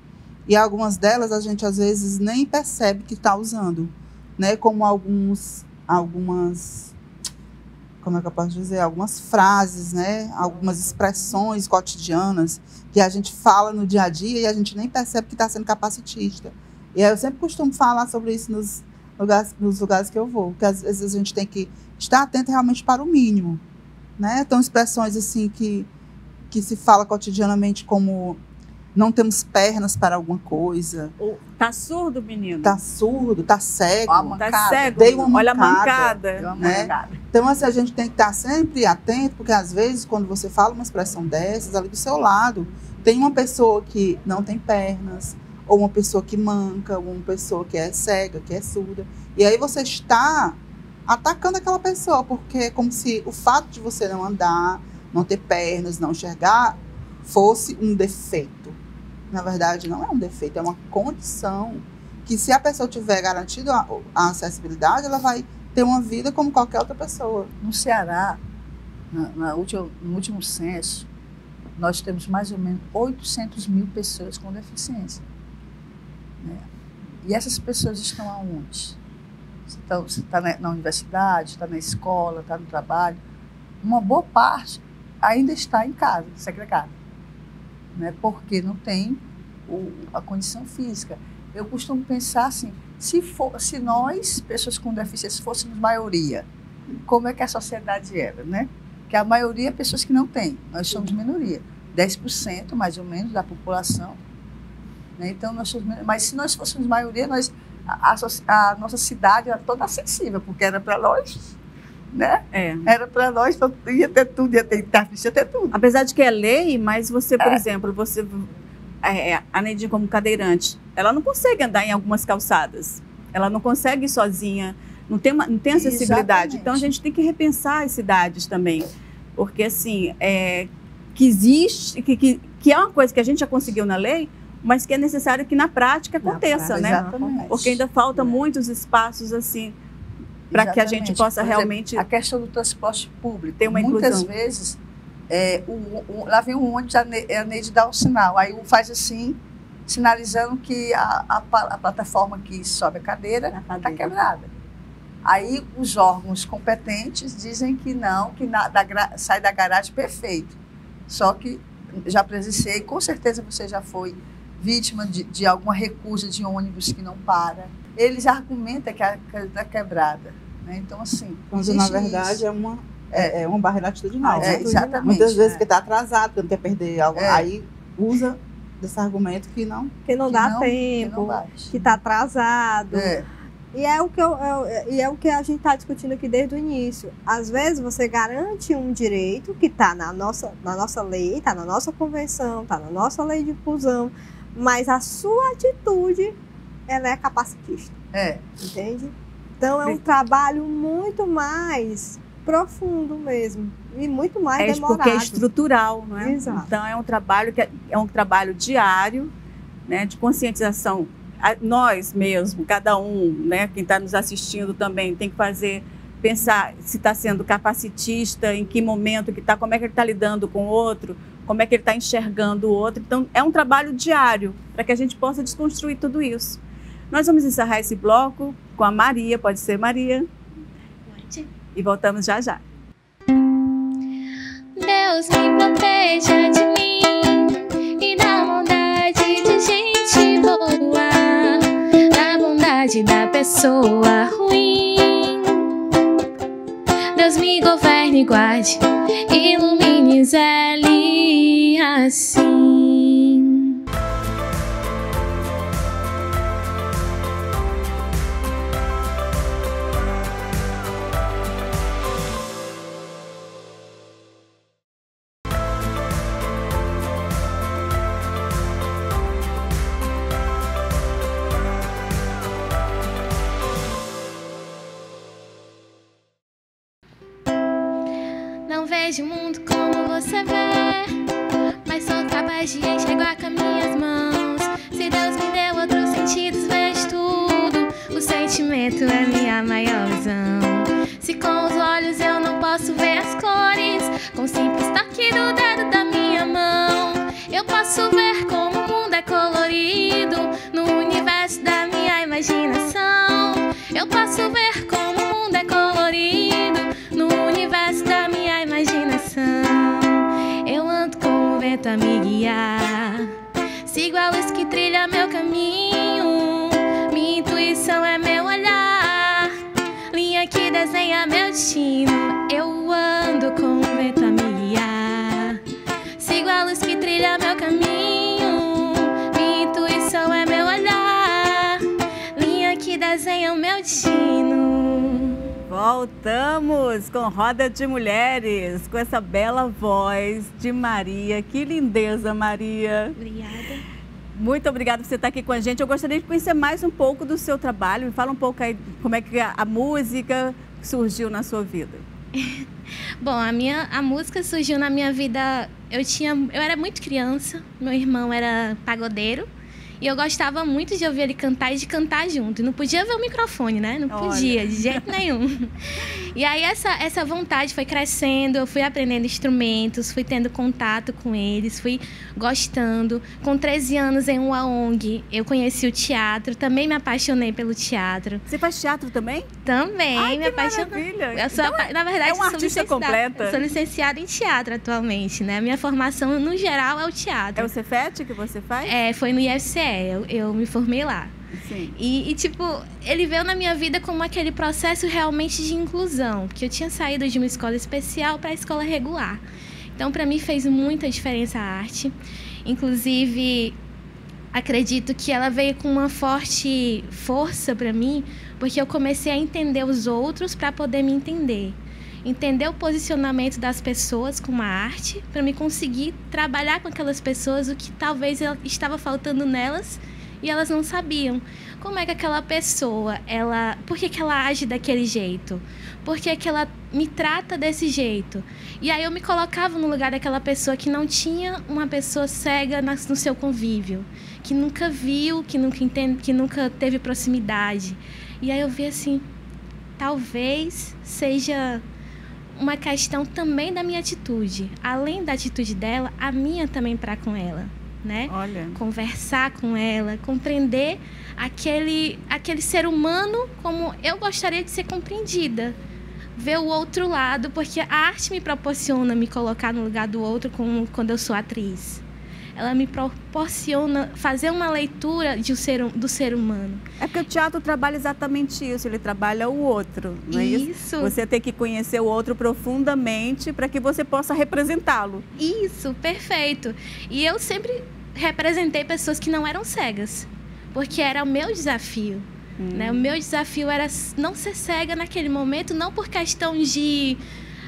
e algumas delas a gente às vezes nem percebe que está usando, né, como alguns, algumas como é que eu posso dizer, algumas frases, né, algumas expressões cotidianas que a gente fala no dia a dia e a gente nem percebe que está sendo capacitista. E eu sempre costumo falar sobre isso nos lugares, nos lugares que eu vou, que às vezes a gente tem que estar atento realmente para o mínimo, né? Então expressões assim que que se fala cotidianamente como não temos pernas para alguma coisa, Ou, tá surdo, menino? tá surdo, tá cego. Ó, a Tá mancada. cego? Dei uma Olha a mancada. mancada. Deu uma né? mancada. Então, assim, a gente tem que estar sempre atento, porque às vezes, quando você fala uma expressão dessas, ali do seu lado, tem uma pessoa que não tem pernas, ou uma pessoa que manca, ou uma pessoa que é cega, que é surda. E aí você está atacando aquela pessoa, porque é como se o fato de você não andar, não ter pernas, não enxergar, fosse um defeito. Na verdade, não é um defeito, é uma condição que se a pessoa tiver garantido a, a acessibilidade, ela vai ter uma vida como qualquer outra pessoa. No Ceará, na, na última, no último censo, nós temos mais ou menos 800 mil pessoas com deficiência. né? E essas pessoas estão aonde? Estão, está na, na universidade, está na escola, está no trabalho. Uma boa parte ainda está em casa, segregada. Né? Porque não tem o, a condição física. Eu costumo pensar assim, se, for, se nós, pessoas com deficiência, fôssemos maioria, como é que a sociedade era, né? Que a maioria é pessoas que não têm, nós somos minoria, 10% mais ou menos da população. Né? Então, nós somos, mas se nós fôssemos maioria, nós, a, a a nossa cidade era toda acessível, porque era para nós, né? É. Era para nós, então ia ter tudo, ia ter deficiência, ia ter tudo. Apesar de que é lei, mas você, por exemplo, você é, a Neidinha como cadeirante, ela não consegue andar em algumas calçadas. Ela não consegue ir sozinha, não tem, uma- não tem acessibilidade. Exatamente. Então a gente tem que repensar as cidades também. Porque assim, é, que existe, que, que, que é uma coisa que a gente já conseguiu na lei, mas que é necessário que na prática Na aconteça, prática, né? Exatamente. Porque ainda falta muitos espaços assim para que a gente possa exemplo, realmente A questão do transporte público. Ter uma Muitas inclusão. vezes, é, o- o- lá vem um ônibus, a Ne- a Neide dá um sinal. Aí um faz assim, sinalizando que a, a a plataforma que sobe a cadeira está quebrada. Aí os órgãos competentes dizem que não, que na- da sai da garagem perfeito. Só que já presenciei, com certeza você já foi vítima de, de alguma recusa de ônibus que não para. Eles argumentam que a está quebrada. Né? Então, assim. Quando na verdade isso. é uma, é, é uma barreira atitudinal. É, né? exatamente. Muitas vezes é. que está atrasado, que não quer perder algo. É. Aí usa desse argumento que não. Que não Que dá não- tempo, que está atrasado. É, E é o que, eu, eu- e é o que a gente está discutindo aqui desde o início. Às vezes você garante um direito que está na nossa, na nossa lei, está na nossa convenção, está na nossa lei de inclusão, mas a sua atitude ela é capacitista, é. entende? Então é um trabalho muito mais profundo mesmo e muito mais É demorado. porque é estrutural, não é? Exato. Então é um trabalho que é, é um trabalho diário né, de conscientização. Nós mesmo, cada um, né, quem está nos assistindo também, tem que fazer, pensar se está sendo capacitista, em que momento que está, como é que ele está lidando com o outro, como é que ele está enxergando o outro. Então, é um trabalho diário para que a gente possa desconstruir tudo isso. Nós vamos encerrar esse bloco com a Maria, pode ser Maria? Pode. E voltamos já já. Deus me proteja de mim e da bondade de gente boa, da bondade da pessoa ruim. Deus me governe e guarde, ilumine Zé assim. Meu caminho. Minha intuição é meu olhar, linha que desenha o meu destino. Voltamos com Roda de Mulheres, com essa bela voz de Maria. Que lindeza, Maria. Obrigada. Muito obrigada por você estar aqui com a gente. Eu gostaria de conhecer mais um pouco do seu trabalho. Me fala um pouco aí como é que a música surgiu na sua vida. Bom, a minha a música surgiu na minha vida. Eu tinha, eu era muito criança. Meu irmão era pagodeiro e eu gostava muito de ouvir ele cantar e de cantar junto. Não podia ver o microfone, né? Não podia, Olha. de jeito nenhum. E aí essa essa vontade foi crescendo. Eu fui aprendendo instrumentos, fui tendo contato com eles, fui gostando. Com 13 anos em uma ONG, eu conheci o teatro. Também me apaixonei pelo teatro. Você faz teatro também? Também Ai, me que apaixonei. Eu sou, Então, na verdade, é uma artista completa. eu Sou licenciada em teatro atualmente, né? Minha formação, no geral, é o É teatro. o Cefet que você faz? É, foi no IFCE, eu, eu me formei lá. Sim. E, e, tipo, ele veio na minha vida como aquele processo realmente de inclusão, porque eu tinha saído de uma escola especial para a escola regular. Então, para mim, fez muita diferença a arte. Inclusive, acredito que ela veio com uma forte força para mim, porque eu comecei a entender os outros para poder me entender. Entender o posicionamento das pessoas com a arte, para me conseguir trabalhar com aquelas pessoas o que talvez estava faltando nelas e elas não sabiam. Como é que aquela pessoa, ela, por que, que ela age daquele jeito? Por que, que ela me trata desse jeito? E aí eu me colocava no lugar daquela pessoa que não tinha uma pessoa cega no seu convívio, que nunca viu, que nunca entende, que nunca teve proximidade. E aí eu vi assim, talvez seja uma questão também da minha atitude, além da atitude dela, a minha também para com ela, né? Olha. conversar com ela, compreender aquele, aquele ser humano como eu gostaria de ser compreendida. Ver o outro lado, porque a arte me proporciona me colocar no lugar do outro como quando eu sou atriz. Ela me proporciona fazer uma leitura de um ser, do ser humano. É porque o teatro trabalha exatamente isso, ele trabalha o outro, não é isso? Isso. Você tem que conhecer o outro profundamente para que você possa representá-lo. Isso, perfeito. E eu sempre representei pessoas que não eram cegas, porque era o meu desafio. Né? O meu desafio era não ser cega naquele momento, não por questão de.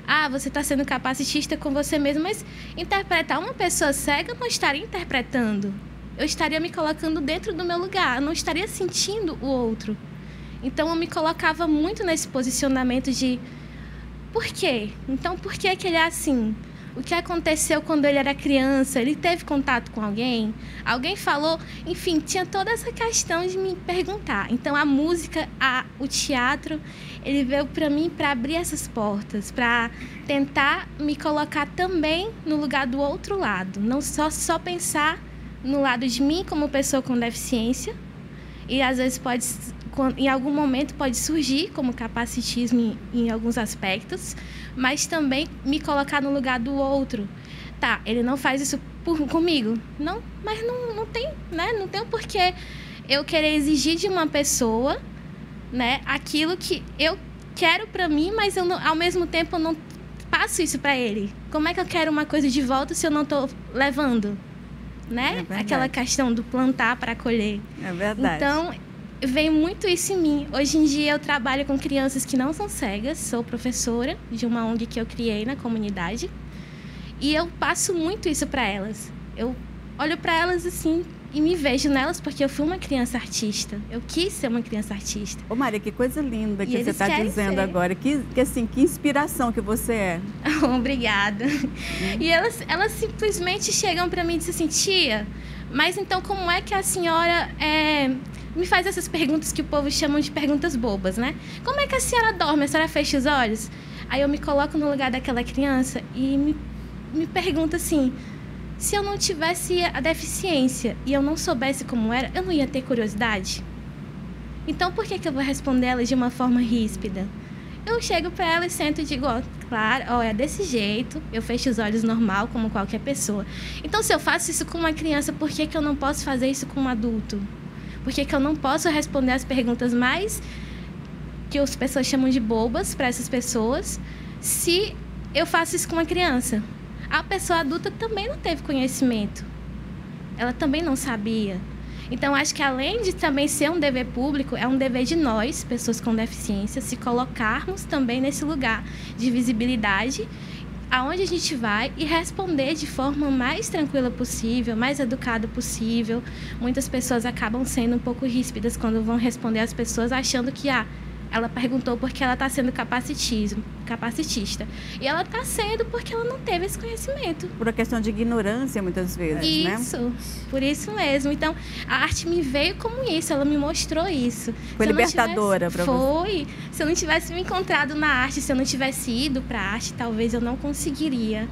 Ah, você está sendo capacitista com você mesmo, mas interpretar uma pessoa cega eu não estaria interpretando. Eu estaria me colocando dentro do meu lugar, eu não estaria sentindo o outro. Então eu me colocava muito nesse posicionamento de por quê? Então por que, que ele é assim? O que aconteceu quando ele era criança, ele teve contato com alguém, alguém falou, enfim, tinha toda essa questão de me perguntar. Então a música, a, o teatro, ele veio para mim para abrir essas portas, para tentar me colocar também no lugar do outro lado, não só só pensar no lado de mim como pessoa com deficiência. E às vezes pode em algum momento pode surgir como capacitismo em, em alguns aspectos, mas também me colocar no lugar do outro. Tá, ele não faz isso por, comigo. Não, mas não, não tem, né? Não tem porquê eu querer exigir de uma pessoa, né, aquilo que eu quero para mim, mas eu não, ao mesmo tempo eu não passo isso para ele. Como é que eu quero uma coisa de volta se eu não estou levando? Né? É Aquela questão do plantar para colher. É verdade. Então, vem muito isso em mim. Hoje em dia eu trabalho com crianças que não são cegas, sou professora de uma ONG que eu criei na comunidade. E eu passo muito isso para elas. Eu olho para elas assim e me vejo nelas porque eu fui uma criança artista. Eu quis ser uma criança artista. Ô Maria, que coisa linda que você está dizendo ser. agora. Que, que assim, que inspiração que você é. Obrigada. Hum. E elas, elas simplesmente chegam para mim e dizem assim, tia, mas então como é que a senhora é, me faz essas perguntas que o povo chama de perguntas bobas, né? Como é que a senhora dorme? A senhora fecha os olhos? Aí eu me coloco no lugar daquela criança e me, me pergunto assim: se eu não tivesse a deficiência e eu não soubesse como era, eu não ia ter curiosidade? Então por que, que eu vou responder ela de uma forma ríspida? Eu chego para ela e sento e digo, ó, claro, ó, é desse jeito, eu fecho os olhos normal, como qualquer pessoa. Então, se eu faço isso com uma criança, por que, que eu não posso fazer isso com um adulto? Por que, que eu não posso responder as perguntas mais que as pessoas chamam de bobas para essas pessoas se eu faço isso com uma criança? A pessoa adulta também não teve conhecimento. Ela também não sabia. Então, acho que além de também ser um dever público, é um dever de nós, pessoas com deficiência, se colocarmos também nesse lugar de visibilidade aonde a gente vai e responder de forma mais tranquila possível, mais educada possível. Muitas pessoas acabam sendo um pouco ríspidas quando vão responder às pessoas achando que ah, ela perguntou porque ela está sendo capacitismo, capacitista. E ela está sendo porque ela não teve esse conhecimento. Por uma questão de ignorância, muitas vezes, né? Isso, né? por isso mesmo. Então, a arte me veio como isso, ela me mostrou isso. Foi libertadora para você? Foi. Se eu não tivesse me encontrado na arte, se eu não tivesse ido para a arte, talvez eu não conseguiria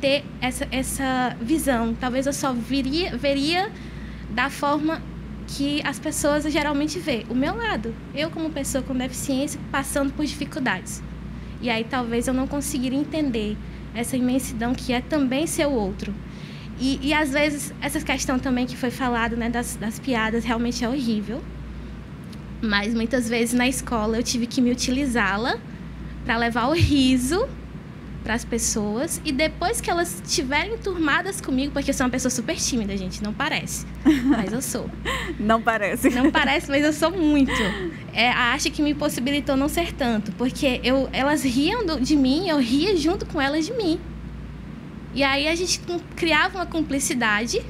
ter essa, essa visão. Talvez eu só viria, veria da forma que as pessoas geralmente vê o meu lado, eu como pessoa com deficiência passando por dificuldades. E aí talvez eu não conseguiria entender essa imensidão que é também ser o outro. E, e às vezes essa questão também que foi falado né, das, das piadas realmente é horrível. Mas muitas vezes na escola eu tive que me utilizá-la para levar o riso para as pessoas e depois que elas estiverem turmadas comigo, porque eu sou uma pessoa super tímida, gente, não parece, mas eu sou. não parece. Não parece, mas eu sou muito. É a arte que me possibilitou não ser tanto, porque eu, elas riam do, de mim, eu ria junto com elas de mim. E aí a gente criava uma cumplicidade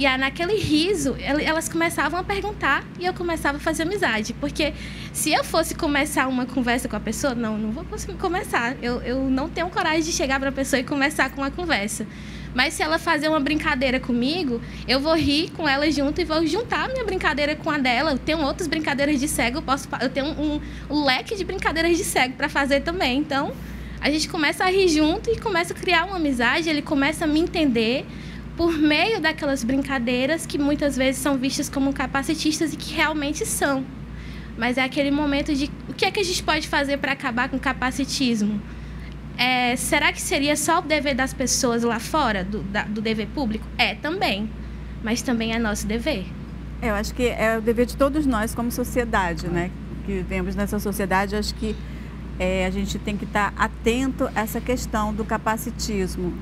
e aí, naquele riso, elas começavam a perguntar e eu começava a fazer amizade. Porque se eu fosse começar uma conversa com a pessoa, não, não vou conseguir começar. Eu, eu não tenho coragem de chegar para a pessoa e começar com uma conversa. Mas se ela fazer uma brincadeira comigo, eu vou rir com ela junto e vou juntar minha brincadeira com a dela. Eu tenho outras brincadeiras de cego, eu, posso, eu tenho um, um leque de brincadeiras de cego para fazer também. Então, a gente começa a rir junto e começa a criar uma amizade, ele começa a me entender por meio daquelas brincadeiras que muitas vezes são vistas como capacitistas e que realmente são. Mas é aquele momento de o que é que a gente pode fazer para acabar com o capacitismo? É, será que seria só o dever das pessoas lá fora, do, da, do dever público? É também, mas também é nosso dever. Eu acho que é o dever de todos nós como sociedade, né? Que vivemos nessa sociedade, acho que é, a gente tem que estar atento a essa questão do capacitismo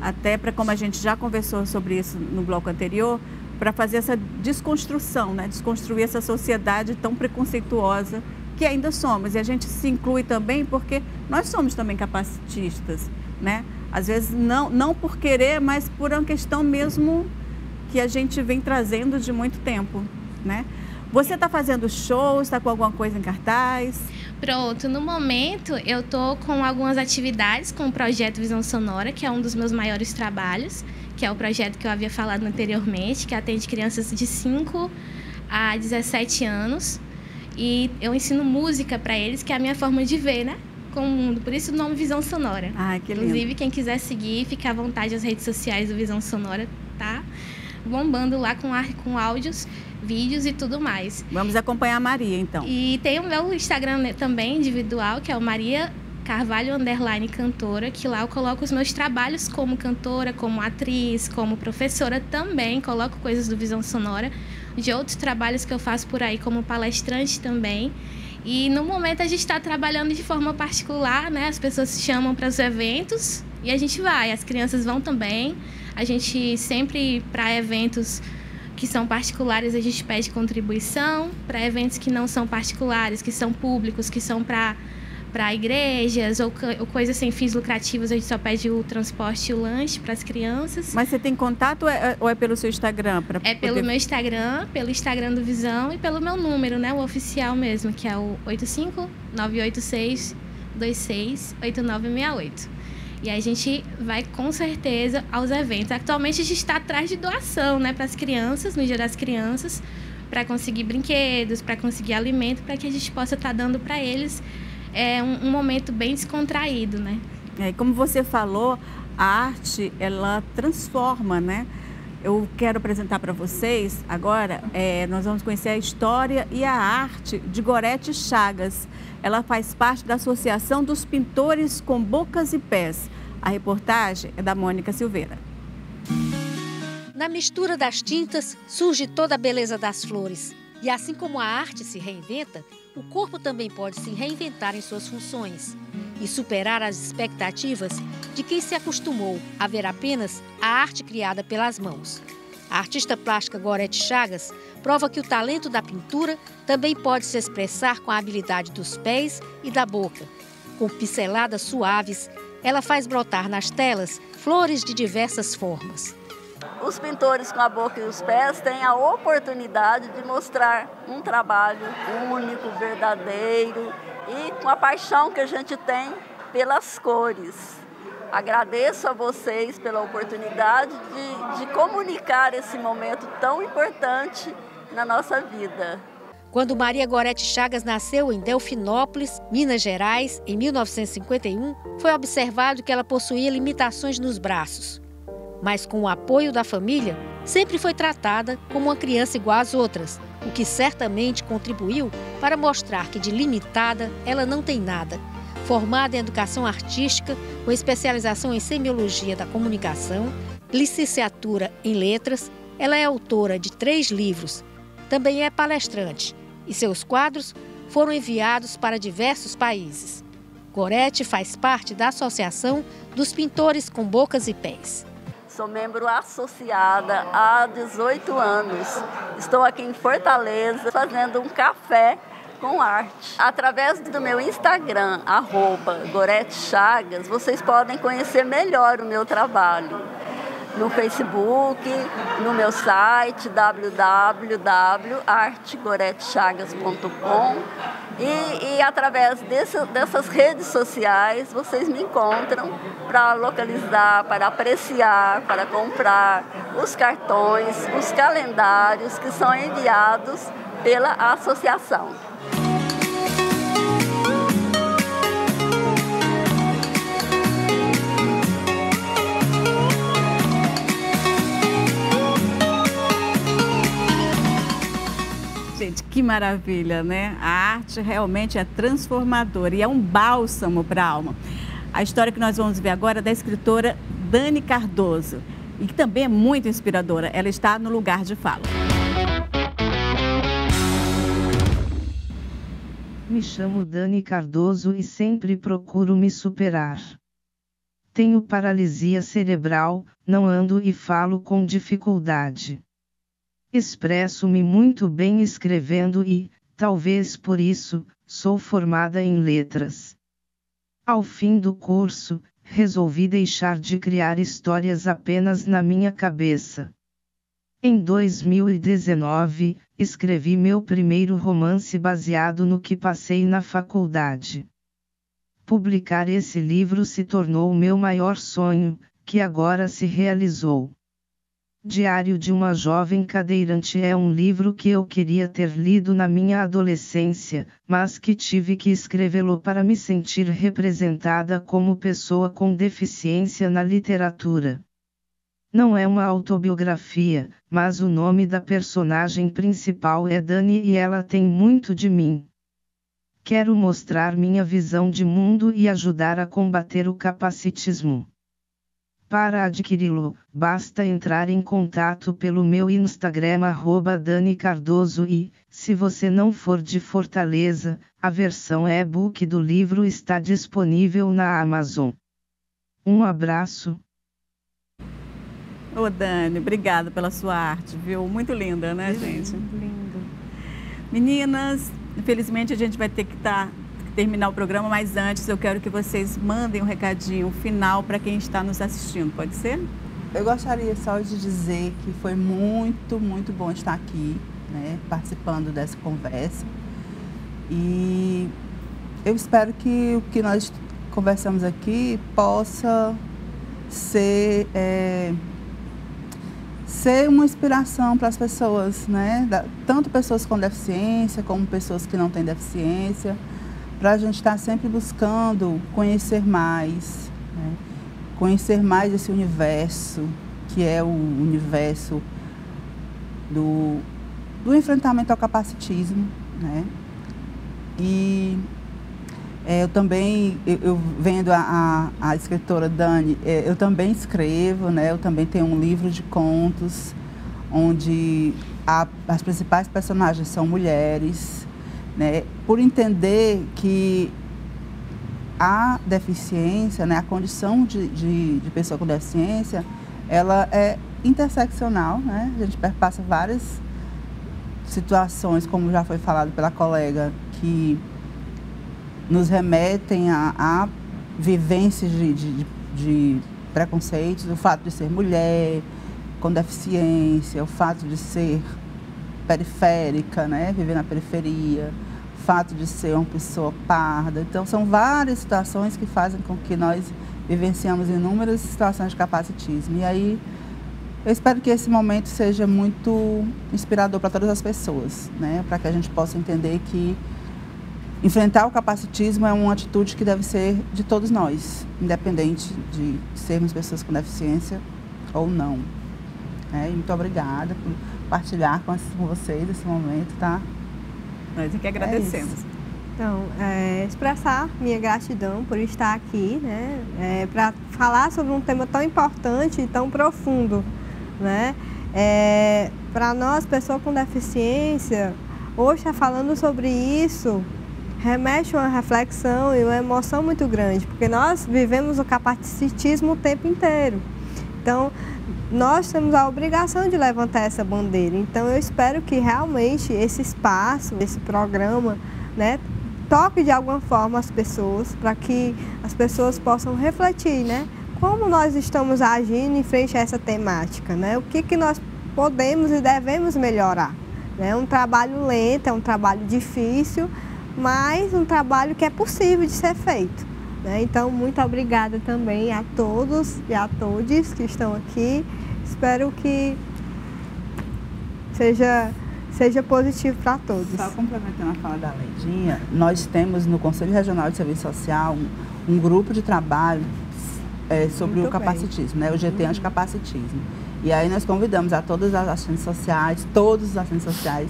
até para como a gente já conversou sobre isso no bloco anterior, para fazer essa desconstrução, né? desconstruir essa sociedade tão preconceituosa que ainda somos. E a gente se inclui também porque nós somos também capacitistas, né? Às vezes não, não por querer, mas por uma questão mesmo que a gente vem trazendo de muito tempo, né? Você está fazendo shows, está com alguma coisa em cartaz? Pronto, no momento eu tô com algumas atividades com o projeto Visão Sonora, que é um dos meus maiores trabalhos, que é o projeto que eu havia falado anteriormente, que atende crianças de 5 a 17 anos. E eu ensino música para eles, que é a minha forma de ver, né? Com o mundo. Por isso o nome Visão Sonora. Ah, que lindo. Inclusive, quem quiser seguir, fica à vontade as redes sociais do Visão Sonora, tá? Bombando lá com, com áudios vídeos e tudo mais. Vamos acompanhar a Maria, então. E tem o meu Instagram também, individual, que é o Maria Carvalho Underline Cantora, que lá eu coloco os meus trabalhos como cantora, como atriz, como professora também, coloco coisas do Visão Sonora, de outros trabalhos que eu faço por aí como palestrante também. E no momento a gente está trabalhando de forma particular, né? As pessoas chamam para os eventos e a gente vai, as crianças vão também. A gente sempre para eventos que são particulares, a gente pede contribuição. Para eventos que não são particulares, que são públicos, que são para para igrejas ou, ou, coisas sem fins lucrativos, a gente só pede o transporte e o lanche para as crianças. Mas você tem contato ou é, ou é pelo seu Instagram? é poder... pelo meu Instagram, pelo Instagram do Visão e pelo meu número, né? O oficial mesmo, que é o 85 986 268968. E a gente vai com certeza aos eventos. Atualmente a gente está atrás de doação, né, para as crianças, no Dia das Crianças, para conseguir brinquedos, para conseguir alimento, para que a gente possa estar tá dando para eles é, um, um, momento bem descontraído, né? É, como você falou, a arte ela transforma, né? Eu quero apresentar para vocês agora, é, nós vamos conhecer a história e a arte de Gorete Chagas. Ela faz parte da Associação dos Pintores com Bocas e Pés. A reportagem é da Mônica Silveira. Na mistura das tintas surge toda a beleza das flores. E assim como a arte se reinventa, o corpo também pode se reinventar em suas funções e superar as expectativas de quem se acostumou a ver apenas a arte criada pelas mãos. A artista plástica Gorete Chagas prova que o talento da pintura também pode se expressar com a habilidade dos pés e da boca. Com pinceladas suaves, ela faz brotar nas telas flores de diversas formas. Os pintores com a boca e os pés têm a oportunidade de mostrar um trabalho único, verdadeiro e com a paixão que a gente tem pelas cores. Agradeço a vocês pela oportunidade de, de comunicar esse momento tão importante na nossa vida. Quando Maria Gorete Chagas nasceu em Delfinópolis, Minas Gerais, em 1951, foi observado que ela possuía limitações nos braços. Mas com o apoio da família, sempre foi tratada como uma criança igual às outras, o que certamente contribuiu para mostrar que de limitada ela não tem nada Formada em Educação Artística, com especialização em Semiologia da Comunicação, licenciatura em Letras, ela é autora de três livros. Também é palestrante e seus quadros foram enviados para diversos países. Gorete faz parte da Associação dos Pintores com Bocas e Pés. Sou membro associada há 18 anos. Estou aqui em Fortaleza fazendo um café com arte. Através do meu Instagram, arroba Gorete Chagas, vocês podem conhecer melhor o meu trabalho. No Facebook, no meu site www.artegoretechagas.com e, e através desse, dessas redes sociais vocês me encontram para localizar, para apreciar, para comprar os cartões, os calendários que são enviados pela associação. Gente, que maravilha, né? A arte realmente é transformadora e é um bálsamo para a alma. A história que nós vamos ver agora é da escritora Dani Cardoso e que também é muito inspiradora. Ela está no lugar de fala. Me chamo Dani Cardoso e sempre procuro me superar. Tenho paralisia cerebral, não ando e falo com dificuldade. Expresso-me muito bem escrevendo e, talvez por isso, sou formada em letras. Ao fim do curso, resolvi deixar de criar histórias apenas na minha cabeça. Em 2019, escrevi meu primeiro romance baseado no que passei na faculdade. Publicar esse livro se tornou o meu maior sonho, que agora se realizou. Diário de uma Jovem Cadeirante é um livro que eu queria ter lido na minha adolescência, mas que tive que escrevê-lo para me sentir representada como pessoa com deficiência na literatura. Não é uma autobiografia, mas o nome da personagem principal é Dani e ela tem muito de mim. Quero mostrar minha visão de mundo e ajudar a combater o capacitismo. Para adquiri-lo, basta entrar em contato pelo meu Instagram Dani Cardoso e, se você não for de Fortaleza, a versão e-book do livro está disponível na Amazon. Um abraço. Ô Dani, obrigada pela sua arte, viu? Muito linda, né, gente? Lindo. Meninas, infelizmente a gente vai ter que tá, terminar o programa, mas antes eu quero que vocês mandem um recadinho final para quem está nos assistindo, pode ser? Eu gostaria só de dizer que foi muito, muito bom estar aqui, né, participando dessa conversa. E eu espero que o que nós conversamos aqui possa ser é, ser uma inspiração para as pessoas, né? Tanto pessoas com deficiência como pessoas que não têm deficiência, para a gente estar tá sempre buscando conhecer mais, né? conhecer mais esse universo, que é o universo do, do enfrentamento ao capacitismo, né? E é, eu também, eu, eu vendo a, a, a, escritora Dani, é, eu também escrevo, né? Eu também tenho um livro de contos onde a, as principais personagens são mulheres, né? Por entender que a deficiência, né? A condição de, de, de pessoa com deficiência, ela é interseccional, né? A gente perpassa várias situações, como já foi falado pela colega, que nos remetem a, a vivências de, de, de preconceitos, o fato de ser mulher, com deficiência, o fato de ser periférica, né, viver na periferia, fato de ser uma pessoa parda. Então, são várias situações que fazem com que nós vivenciamos inúmeras situações de capacitismo. E aí, eu espero que esse momento seja muito inspirador para todas as pessoas, né, para que a gente possa entender que Enfrentar o capacitismo é uma atitude que deve ser de todos nós, independente de sermos pessoas com deficiência ou não. É, muito obrigada por partilhar com, vocês esse momento, tá? Nós é que agradecemos. É então, é, expressar minha gratidão por estar aqui, né? É, para falar sobre um tema tão importante e tão profundo, né? É, para nós, pessoas com deficiência, hoje falando sobre isso remete uma reflexão e uma emoção muito grande, porque nós vivemos o capacitismo o tempo inteiro. Então, nós temos a obrigação de levantar essa bandeira. Então, eu espero que realmente esse espaço, esse programa, né, toque de alguma forma as pessoas, para que as pessoas possam refletir, né? Como nós estamos agindo em frente a essa temática, né? O que, que nós podemos e devemos melhorar. É um trabalho lento, é um trabalho difícil, mas um trabalho que é possível de ser feito. Né? Então, muito obrigada também a todos e a todos que estão aqui. Espero que seja, seja positivo para todos. Só complementando a fala da Leidinha, nós temos no Conselho Regional de Serviço Social um, um grupo de trabalho é, sobre muito o capacitismo, né? o GT uhum. Anticapacitismo. E aí nós convidamos a todas as assistentes sociais, todos os assistentes sociais,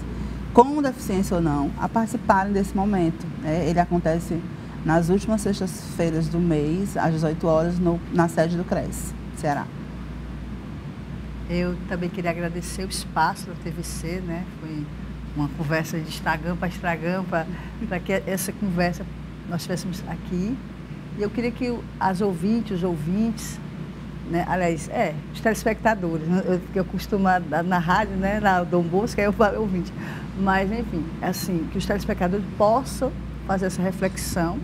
com deficiência ou não, a participarem desse momento. Né? Ele acontece nas últimas sextas-feiras do mês, às 18 horas, no, na sede do CRES, Ceará. Eu também queria agradecer o espaço da TVC, né? Foi uma conversa de Instagram para Instagram, para que essa conversa nós tivéssemos aqui. E eu queria que as ouvintes, os ouvintes, né? aliás, é, os telespectadores, né? eu, eu costumo na rádio, né? na Dom Bosco, aí eu falo ouvinte, mas, enfim, assim, que os telespectadores possam fazer essa reflexão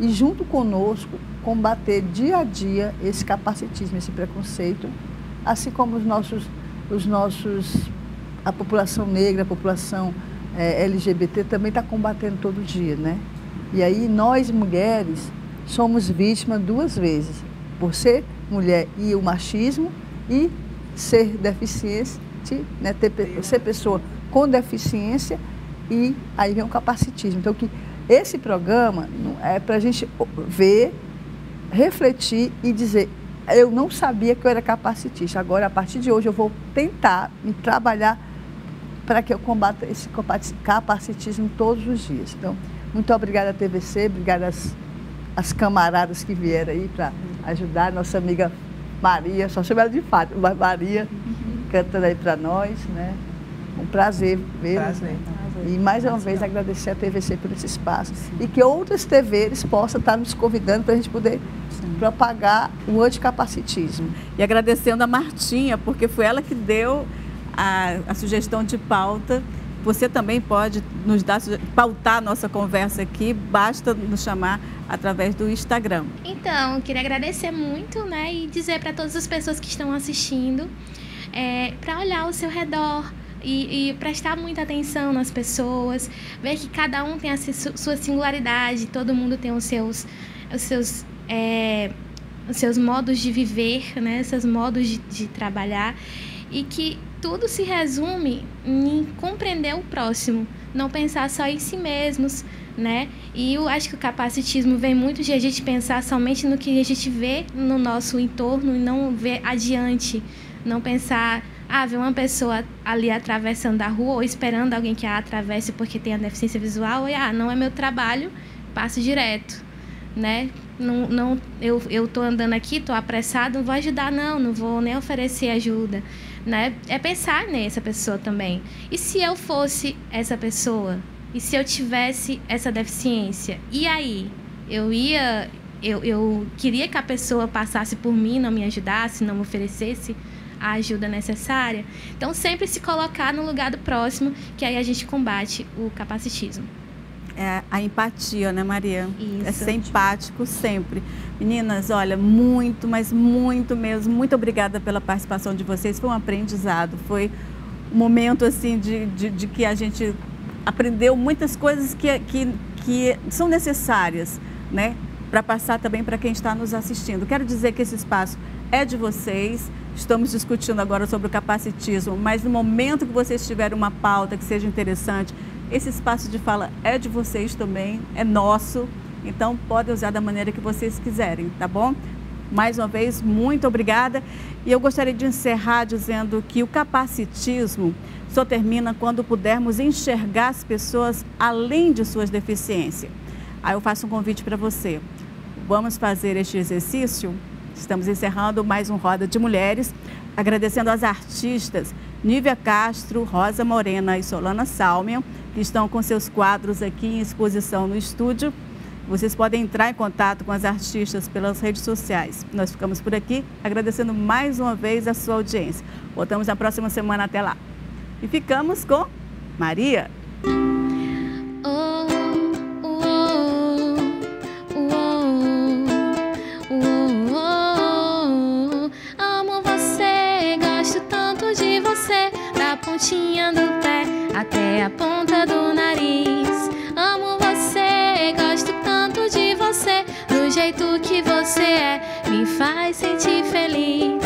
e, junto conosco, combater dia a dia esse capacitismo, esse preconceito, assim como os nossos os nossos, a população negra, a população é, LGBT também está combatendo todo dia, né? E aí nós mulheres somos vítimas duas vezes, por ser mulher e o machismo e ser deficiente, né? Ter, ser pessoa com deficiência e aí vem o capacitismo. Então que esse programa é para a gente ver, refletir e dizer eu não sabia que eu era capacitista. Agora, a partir de hoje, eu vou tentar me trabalhar para que eu combata esse capacitismo todos os dias. Então, muito obrigada, TVC, obrigada às, às camaradas que vieram aí para ajudar, nossa amiga Maria, só chama ela de Fátima, mas Maria cantando aí para nós, né? Um prazer ver. Prazer. E mais uma vez agradecer a TVC por esse espaço. Sim. E que outras TVs possam estar nos convidando para a gente poder Sim. propagar o anticapacitismo. E agradecendo a Martinha, porque foi ela que deu a, a sugestão de pauta. Você também pode nos dar, pautar a nossa conversa aqui, basta nos chamar através do Instagram. Então, queria agradecer muito né, e dizer para todas as pessoas que estão assistindo é, para olhar ao seu redor, e, e, prestar muita atenção nas pessoas, ver que cada um tem a sua singularidade, todo mundo tem os seus, os seus, é, os seus modos de viver, né, seus modos de, de trabalhar, e que tudo se resume em compreender o próximo, não pensar só em si mesmos, né? E eu acho que o capacitismo vem muito de a gente pensar somente no que a gente vê no nosso entorno e não ver adiante, não pensar ah, ver uma pessoa ali atravessando a rua ou esperando alguém que a atravesse porque tem a deficiência visual, e ah, não é meu trabalho, passo direto, né? Não, não, eu, eu tô andando aqui, tô apressado, não vou ajudar não, não vou nem oferecer ajuda, né? É pensar nessa pessoa também. E se eu fosse essa pessoa? E se eu tivesse essa deficiência? E aí? Eu ia eu, eu queria que a pessoa passasse por mim, não me ajudasse, não me oferecesse a ajuda necessária. Então, sempre se colocar no lugar do próximo, que aí a gente combate o capacitismo. É a empatia, né, Maria? Isso. É ser empático sempre. Meninas, olha, muito, mas muito mesmo. Muito obrigada pela participação de vocês. Foi um aprendizado. Foi um momento, assim, de, de, de que a gente aprendeu muitas coisas que, que, que são necessárias, né? Para passar também para quem está nos assistindo. Quero dizer que esse espaço é de vocês. Estamos discutindo agora sobre o capacitismo, mas no momento que vocês tiverem uma pauta que seja interessante, esse espaço de fala é de vocês também, é nosso. Então, podem usar da maneira que vocês quiserem, tá bom? Mais uma vez, muito obrigada. E eu gostaria de encerrar dizendo que o capacitismo só termina quando pudermos enxergar as pessoas além de suas deficiências. Aí eu faço um convite para você. Vamos fazer este exercício Estamos encerrando mais um Roda de Mulheres, agradecendo às artistas Nívia Castro, Rosa Morena e Solana Salmian, que estão com seus quadros aqui em exposição no estúdio. Vocês podem entrar em contato com as artistas pelas redes sociais. Nós ficamos por aqui, agradecendo mais uma vez a sua audiência. Voltamos na próxima semana, até lá. E ficamos com Maria. Pontinha do pé até a ponta do nariz. Amo você, gosto tanto de você, do jeito que você é, me faz sentir feliz.